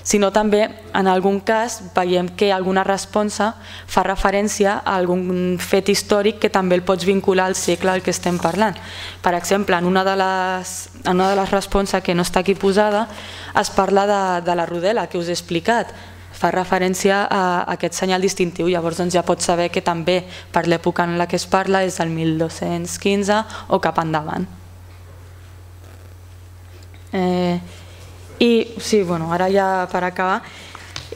Si no, també, en algun cas, veiem que alguna responsa fa referència a algun fet històric que també el pots vincular al segle al que estem parlant. Per exemple, en una de les, en una de les responses que no està aquí posada, es parla de, de la rodela, que us he explicat fa referència a aquest senyal distintiu, llavors doncs, ja pots saber que també per l'època en la que es parla és del 1215 o cap endavant. Eh, I sí, bueno, ara ja per acabar,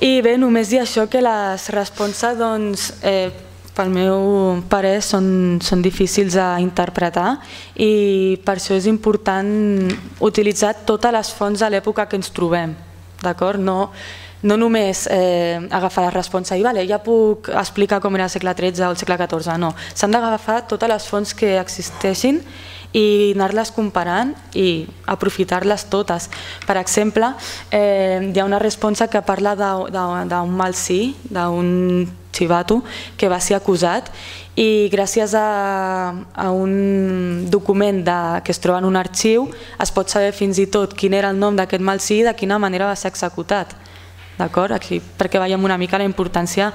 i bé, només dir això que les responses doncs, eh, pel meu parer són, són difícils a interpretar i per això és important utilitzar totes les fonts de l'època que ens trobem. D'acord? No, no només eh, agafar la resposta i vale, ja puc explicar com era el segle XIII o el segle XIV, no. S'han d'agafar totes les fonts que existeixin i anar-les comparant i aprofitar-les totes. Per exemple, eh, hi ha una resposta que parla d'un mal sí, d'un xivato que va ser acusat i gràcies a, a un document de, que es troba en un arxiu es pot saber fins i tot quin era el nom d'aquest mal sí i de quina manera va ser executat d'acord? Aquí perquè veiem una mica la importància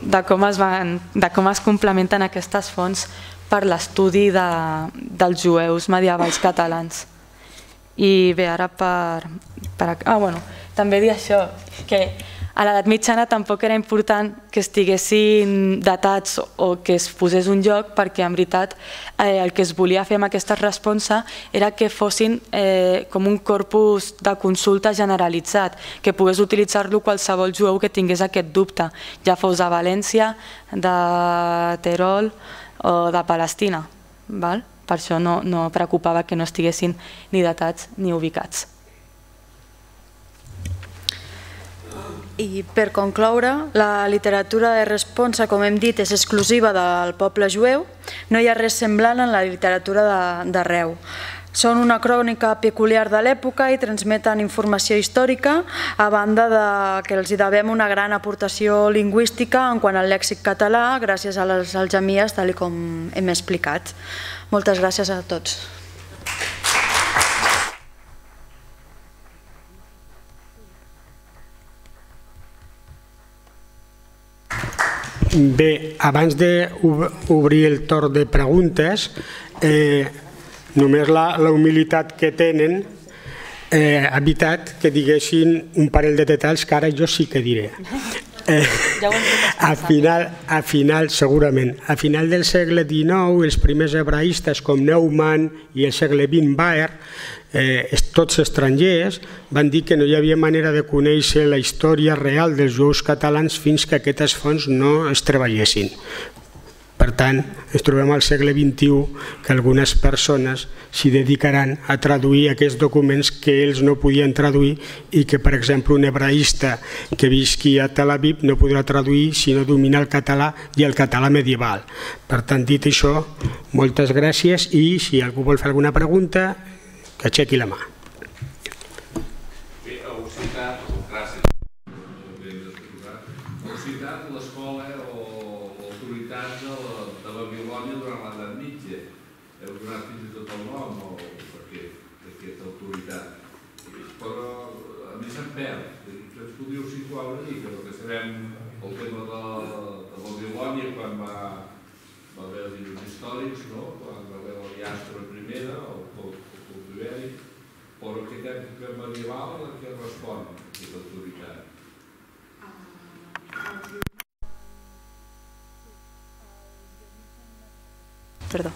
de com es, van, de com es complementen aquestes fonts per l'estudi de, dels jueus medievals catalans. I bé, ara per... per ah, bueno, també dir això, que a l'edat mitjana tampoc era important que estiguessin datats o que es posés un lloc perquè en veritat eh, el que es volia fer amb aquesta responsa era que fossin eh, com un corpus de consulta generalitzat, que pogués utilitzar-lo qualsevol jueu que tingués aquest dubte, ja fos a València, de Terol o de Palestina. Val? Per això no, no preocupava que no estiguessin ni datats ni ubicats. I per concloure, la literatura de responsa, com hem dit, és exclusiva del poble jueu, no hi ha res semblant en la literatura d'arreu. Són una crònica peculiar de l'època i transmeten informació històrica a banda de que els hi devem una gran aportació lingüística en quant al lèxic català gràcies a les algemies, tal com hem explicat. Moltes gràcies a tots. Bé, abans d'obrir el torn de preguntes, eh, només la, la humilitat que tenen eh, evitat que diguessin un parell de detalls que ara jo sí que diré. Eh, a, final, a final, segurament, a final del segle XIX, els primers hebraïstes com Neumann i el segle XX Baer eh, tots estrangers, van dir que no hi havia manera de conèixer la història real dels jueus catalans fins que aquestes fonts no es treballessin. Per tant, ens trobem al segle XXI que algunes persones s'hi dedicaran a traduir aquests documents que ells no podien traduir i que, per exemple, un hebraïsta que visqui a Tel Aviv no podrà traduir si no domina el català i el català medieval. Per tant, dit això, moltes gràcies i si algú vol fer alguna pregunta, que aixequi la mà. Bé, heu citat, gràcies, heu citat l'escola o l'autoritat de, de Babilònia durant l'edat mitja. Heu donat fins i tot el nom o d'aquesta autoritat. Però a mi se'm perd. Ens podríeu situar una mica, perquè sabem el tema de, de Babilònia quan va, va haver els llibres històrics, no? quan va haver Pollastre I, el cult ibèric, però aquesta època medieval a què respon aquesta autoritat? Perdó.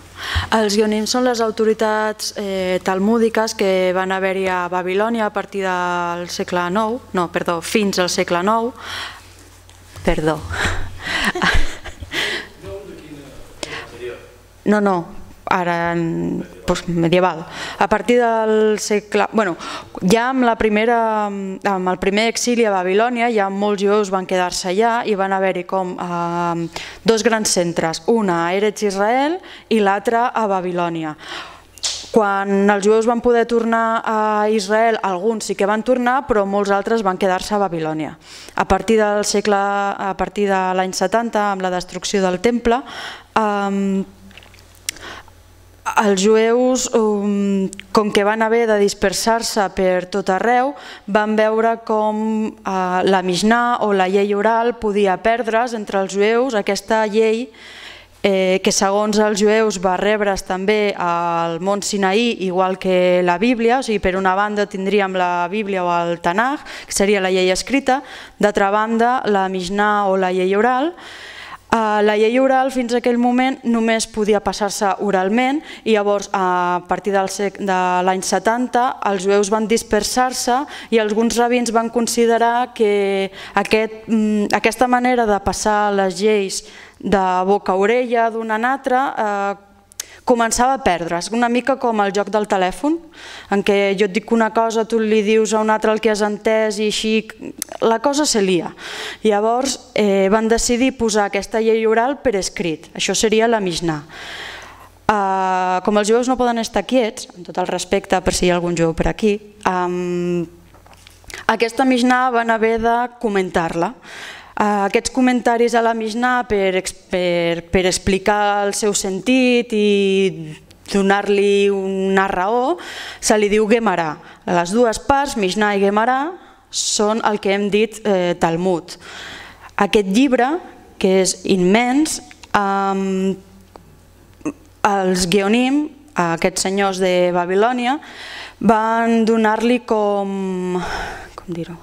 Els guionim són les autoritats eh, talmúdiques que van haver-hi a Babilònia a partir del segle IX, no, perdó, fins al segle IX. Perdó. No, no, ara doncs, medieval. A partir del segle... Bueno, ja amb, la primera, amb el primer exili a Babilònia ja molts jueus van quedar-se allà i van haver-hi com eh, dos grans centres, una a Eretz Israel i l'altra a Babilònia. Quan els jueus van poder tornar a Israel, alguns sí que van tornar, però molts altres van quedar-se a Babilònia. A partir del segle, a partir de l'any 70, amb la destrucció del temple, eh, els jueus, um, com que van haver de dispersar-se per tot arreu, van veure com uh, la Mishnah o la llei oral podia perdre's entre els jueus. Aquesta llei eh, que segons els jueus va rebre's també al món Sinaí igual que la Bíblia, o sigui, per una banda tindríem la Bíblia o el Tanakh, que seria la llei escrita, d'altra banda la Mishnah o la llei oral, la llei oral fins a aquell moment només podia passar-se oralment i llavors a partir del de l'any 70 els jueus van dispersar-se i alguns rabins van considerar que aquest, mm, aquesta manera de passar les lleis de boca a orella d'una eh, començava a perdre's, una mica com el joc del telèfon, en què jo et dic una cosa, tu li dius a un altre el que has entès i així la cosa se lia. Llavors eh, van decidir posar aquesta llei oral per escrit, això seria la Mishnah. Uh, com els jueus no poden estar quiets, amb tot el respecte per si hi ha algun jueu per aquí, um, aquesta Mishnah van haver de comentar-la. Uh, aquests comentaris a la Mishnah per, per, per explicar el seu sentit i donar-li una raó, se li diu Gemara. Les dues parts, Mishnah i Gemara, són el que hem dit eh, Talmud. Aquest llibre, que és immens, eh, els Geonim, aquests senyors de Babilònia, van donar-li com, com dir-ho,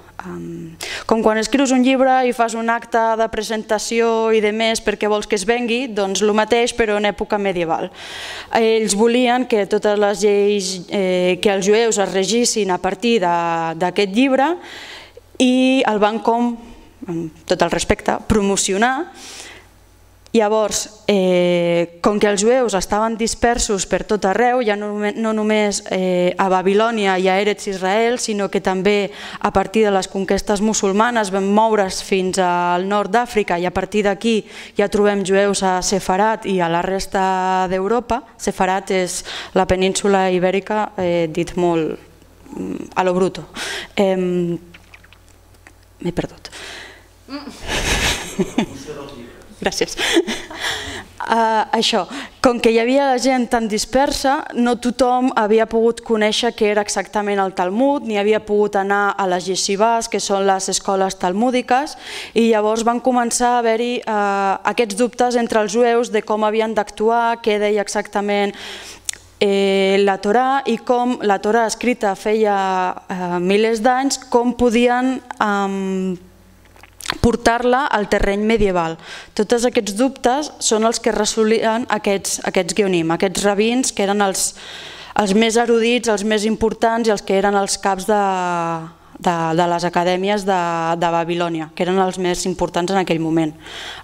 Com quan escrius un llibre i fas un acte de presentació i de més perquè vols que es vengui, doncs el mateix però en època medieval. Ells volien que totes les lleis eh, que els jueus es regissin a partir d'aquest llibre i el van com, amb tot el respecte, promocionar Llavors, eh, com que els jueus estaven dispersos per tot arreu, ja no, no només eh, a Babilònia i a Eretz Israel, sinó que també a partir de les conquestes musulmanes vam moure's fins al nord d'Àfrica i a partir d'aquí ja trobem jueus a Sefarat i a la resta d'Europa. Sefarat és la península ibèrica, eh, dit molt mm, a lo bruto. Eh, M'he perdut. Mm. Gràcies. Uh, això, com que hi havia gent tan dispersa, no tothom havia pogut conèixer què era exactament el Talmud, ni havia pogut anar a les yeshivas, que són les escoles talmúdiques, i llavors van començar a haver-hi uh, aquests dubtes entre els jueus de com havien d'actuar, què deia exactament eh, la Torà i com la Torà escrita feia eh, milers d'anys, com podien eh, portar-la al terreny medieval. Tots aquests dubtes són els que resolien aquests, aquests guionim, aquests rabins que eren els, els més erudits, els més importants i els que eren els caps de, de, de les acadèmies de, de Babilònia, que eren els més importants en aquell moment.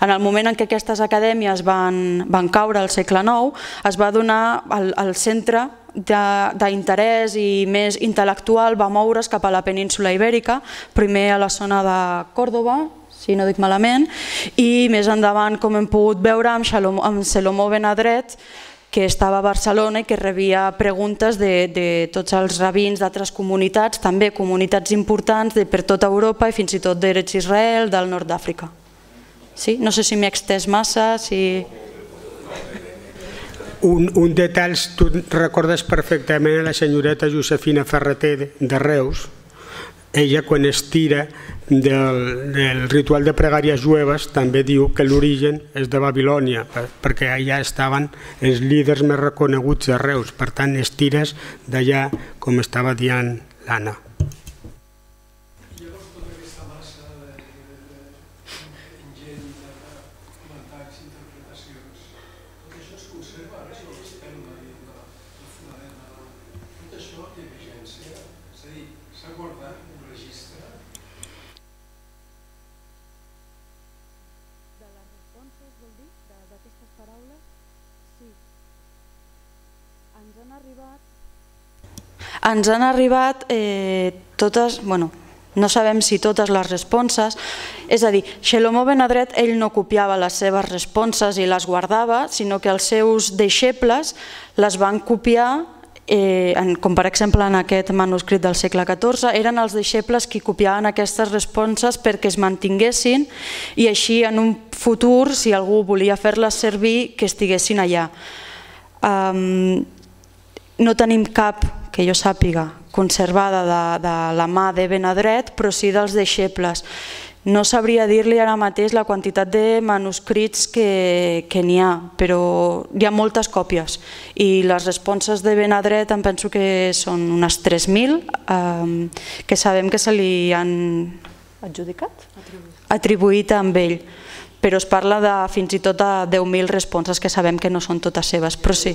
En el moment en què aquestes acadèmies van, van caure al segle IX, es va donar el, el centre d'interès i més intel·lectual va moure's cap a la península ibèrica, primer a la zona de Còrdoba, si no dic malament, i més endavant, com hem pogut veure, amb, Shalom, amb Salomó Benadret, que estava a Barcelona i que rebia preguntes de, de tots els rabins d'altres comunitats, també comunitats importants de per tota Europa i fins i tot d'Eretz Israel, del nord d'Àfrica. Sí? No sé si m'he extès massa, si... Un, un detall, tu recordes perfectament a la senyoreta Josefina Ferreter de Reus, ella quan es tira del, del ritual de pregàries jueves també diu que l'origen és de Babilònia perquè allà estaven els líders més reconeguts de Reus. Per tant es tires d'allà com estava dient l'Anna Ens han arribat eh, totes, bueno, no sabem si totes les responses, és a dir, Xelomó Benadret ell no copiava les seves responses i les guardava, sinó que els seus deixebles les van copiar eh, en, com per exemple en aquest manuscrit del segle XIV, eren els deixebles qui copiaven aquestes responses perquè es mantinguessin i així en un futur, si algú volia fer-les servir, que estiguessin allà. Um, no tenim cap que jo sàpiga, conservada de, de la mà de Benadret, però sí dels deixebles. No sabria dir-li ara mateix la quantitat de manuscrits que, que n'hi ha, però hi ha moltes còpies i les responses de Benadret em penso que són unes 3.000 eh, que sabem que se li han adjudicat? Atribuït. Atribuït amb ell, però es parla de fins i tot de 10.000 responses que sabem que no són totes seves, però sí.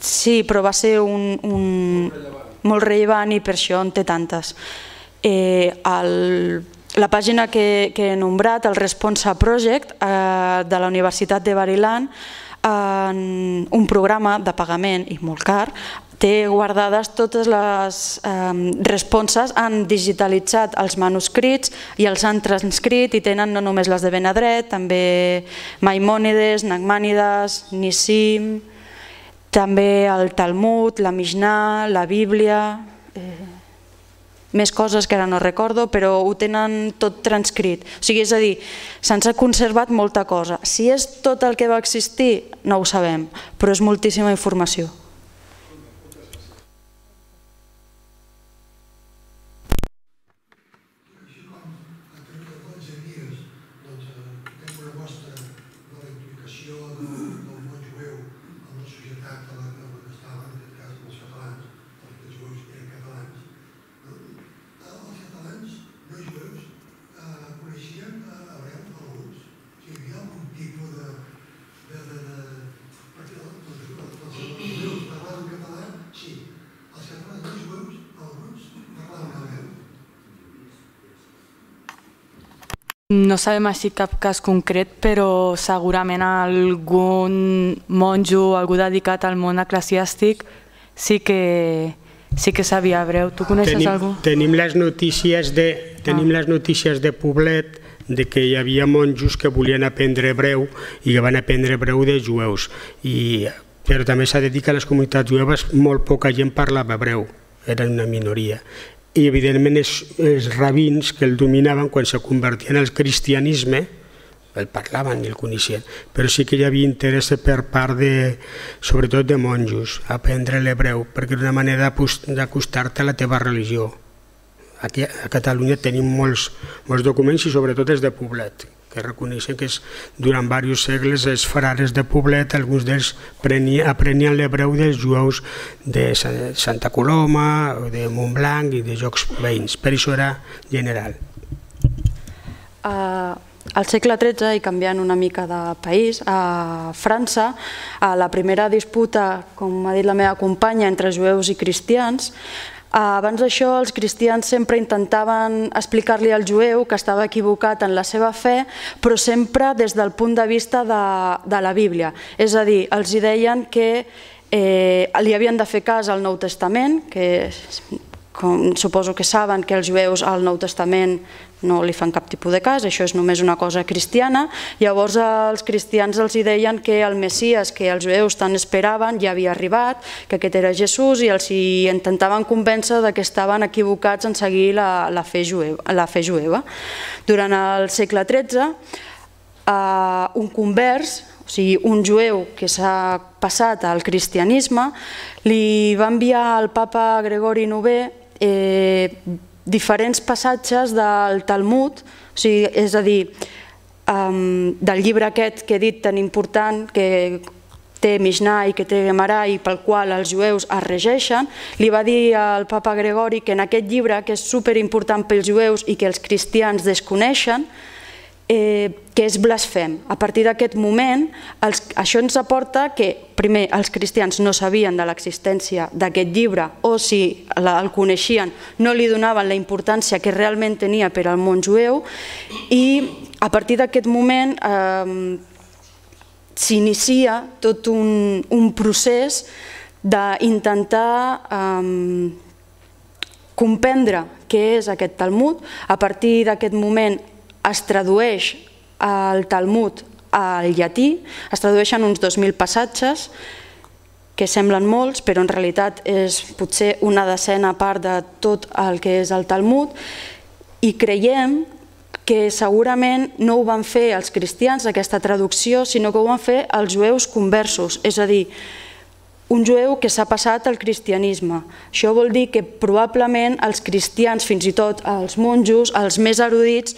Sí, però va ser un, un molt rellevant i per això en té tantes. Eh, el, la pàgina que, que he nombrat, el Responsa Project eh, de la Universitat de Barilan, en un programa de pagament i molt car, té guardades totes les eh, responses, han digitalitzat els manuscrits i els han transcrit i tenen no només les de Benadret, també Maimònides, Nagmànides, Nissim, també el Talmud, la Mishnah, la Bíblia, eh, més coses que ara no recordo, però ho tenen tot transcrit. O sigui, és a dir, se'ns ha conservat molta cosa. Si és tot el que va existir, no ho sabem, però és moltíssima informació. No sabem així cap cas concret, però segurament algun monjo, algú dedicat al món eclesiàstic, sí que, sí que sabia hebreu. Tu coneixes tenim, algú? Tenim les notícies de, tenim ah. les notícies de Poblet de que hi havia monjos que volien aprendre hebreu i que van aprendre hebreu de jueus. I, però també s'ha de dir que a les comunitats jueves molt poca gent parlava hebreu, era una minoria i evidentment els, els rabins que el dominaven quan se convertien al cristianisme el parlaven i el coneixien, però sí que hi havia interès per part de, sobretot de monjos, aprendre l'hebreu, perquè és una manera d'acostar-te a la teva religió. Aquí a Catalunya tenim molts, molts documents i sobretot els de Poblet, que reconeixen que és, durant diversos segles els frares de Poblet, alguns d'ells aprenien l'hebreu dels jueus de Santa Coloma, de Montblanc i de jocs veïns, per això era general. Uh, al segle XIII, i canviant una mica de país, a França, a la primera disputa, com ha dit la meva companya, entre jueus i cristians, abans d'això, els cristians sempre intentaven explicar-li al jueu que estava equivocat en la seva fe, però sempre des del punt de vista de, de la Bíblia. És a dir, els deien que eh, li havien de fer cas al Nou Testament, que suposo que saben que els jueus al Nou Testament no li fan cap tipus de cas, això és només una cosa cristiana. Llavors els cristians els deien que el Messies que els jueus tant esperaven ja havia arribat, que aquest era Jesús i els hi intentaven convèncer de que estaven equivocats en seguir la, la, fe, jueva, la fe jueva. Durant el segle XIII, eh, un convers, o sigui, un jueu que s'ha passat al cristianisme, li va enviar al papa Gregori IX eh, diferents passatges del Talmud, o sigui, és a dir, um, del llibre aquest que he dit tan important, que té Mishnah i que té Gemara i pel qual els jueus es regeixen, li va dir al papa Gregori que en aquest llibre, que és superimportant pels jueus i que els cristians desconeixen, eh, que és blasfem. A partir d'aquest moment, els, això ens aporta que, primer, els cristians no sabien de l'existència d'aquest llibre o si el coneixien no li donaven la importància que realment tenia per al món jueu i a partir d'aquest moment eh, s'inicia tot un, un procés d'intentar eh, comprendre què és aquest Talmud. A partir d'aquest moment es tradueix el Talmud al llatí, es tradueixen uns 2.000 passatges, que semblen molts, però en realitat és potser una decena part de tot el que és el Talmud, i creiem que segurament no ho van fer els cristians, aquesta traducció, sinó que ho van fer els jueus conversos, és a dir, un jueu que s'ha passat al cristianisme. Això vol dir que probablement els cristians, fins i tot els monjos, els més erudits,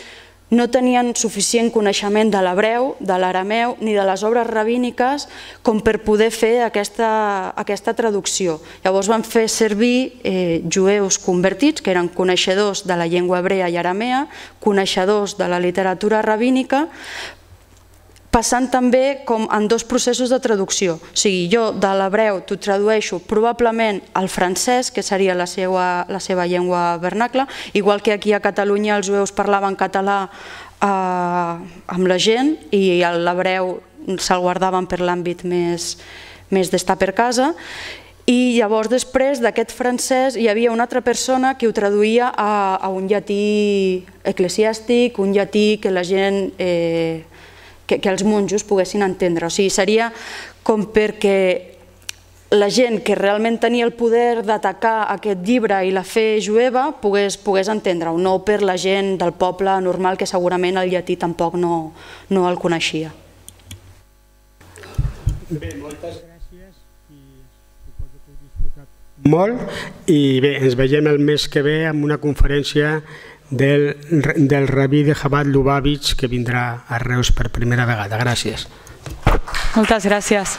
no tenien suficient coneixement de l'hebreu, de l'arameu ni de les obres rabíniques com per poder fer aquesta, aquesta traducció. Llavors van fer servir eh, jueus convertits, que eren coneixedors de la llengua hebrea i aramea, coneixedors de la literatura rabínica, passant també com en dos processos de traducció. O sigui, jo de l'hebreu t'ho tradueixo probablement al francès, que seria la seva, la seva llengua vernacla, igual que aquí a Catalunya els jueus parlaven català eh, amb la gent i l'hebreu se'l guardaven per l'àmbit més, més d'estar per casa i llavors després d'aquest francès hi havia una altra persona que ho traduïa a, a un llatí eclesiàstic, un llatí que la gent eh, que, que els monjos poguessin entendre. O sigui, seria com perquè la gent que realment tenia el poder d'atacar aquest llibre i la fe jueva pogués, pogués entendre-ho, no per la gent del poble normal que segurament el llatí tampoc no, no el coneixia. Bé, moltes gràcies i suposo que heu disfrutat molt i bé, ens veiem el mes que ve amb una conferència del, del rabí de Chabad Lubavitch que vindrà a Reus per primera vegada. Gràcies. Moltes gràcies.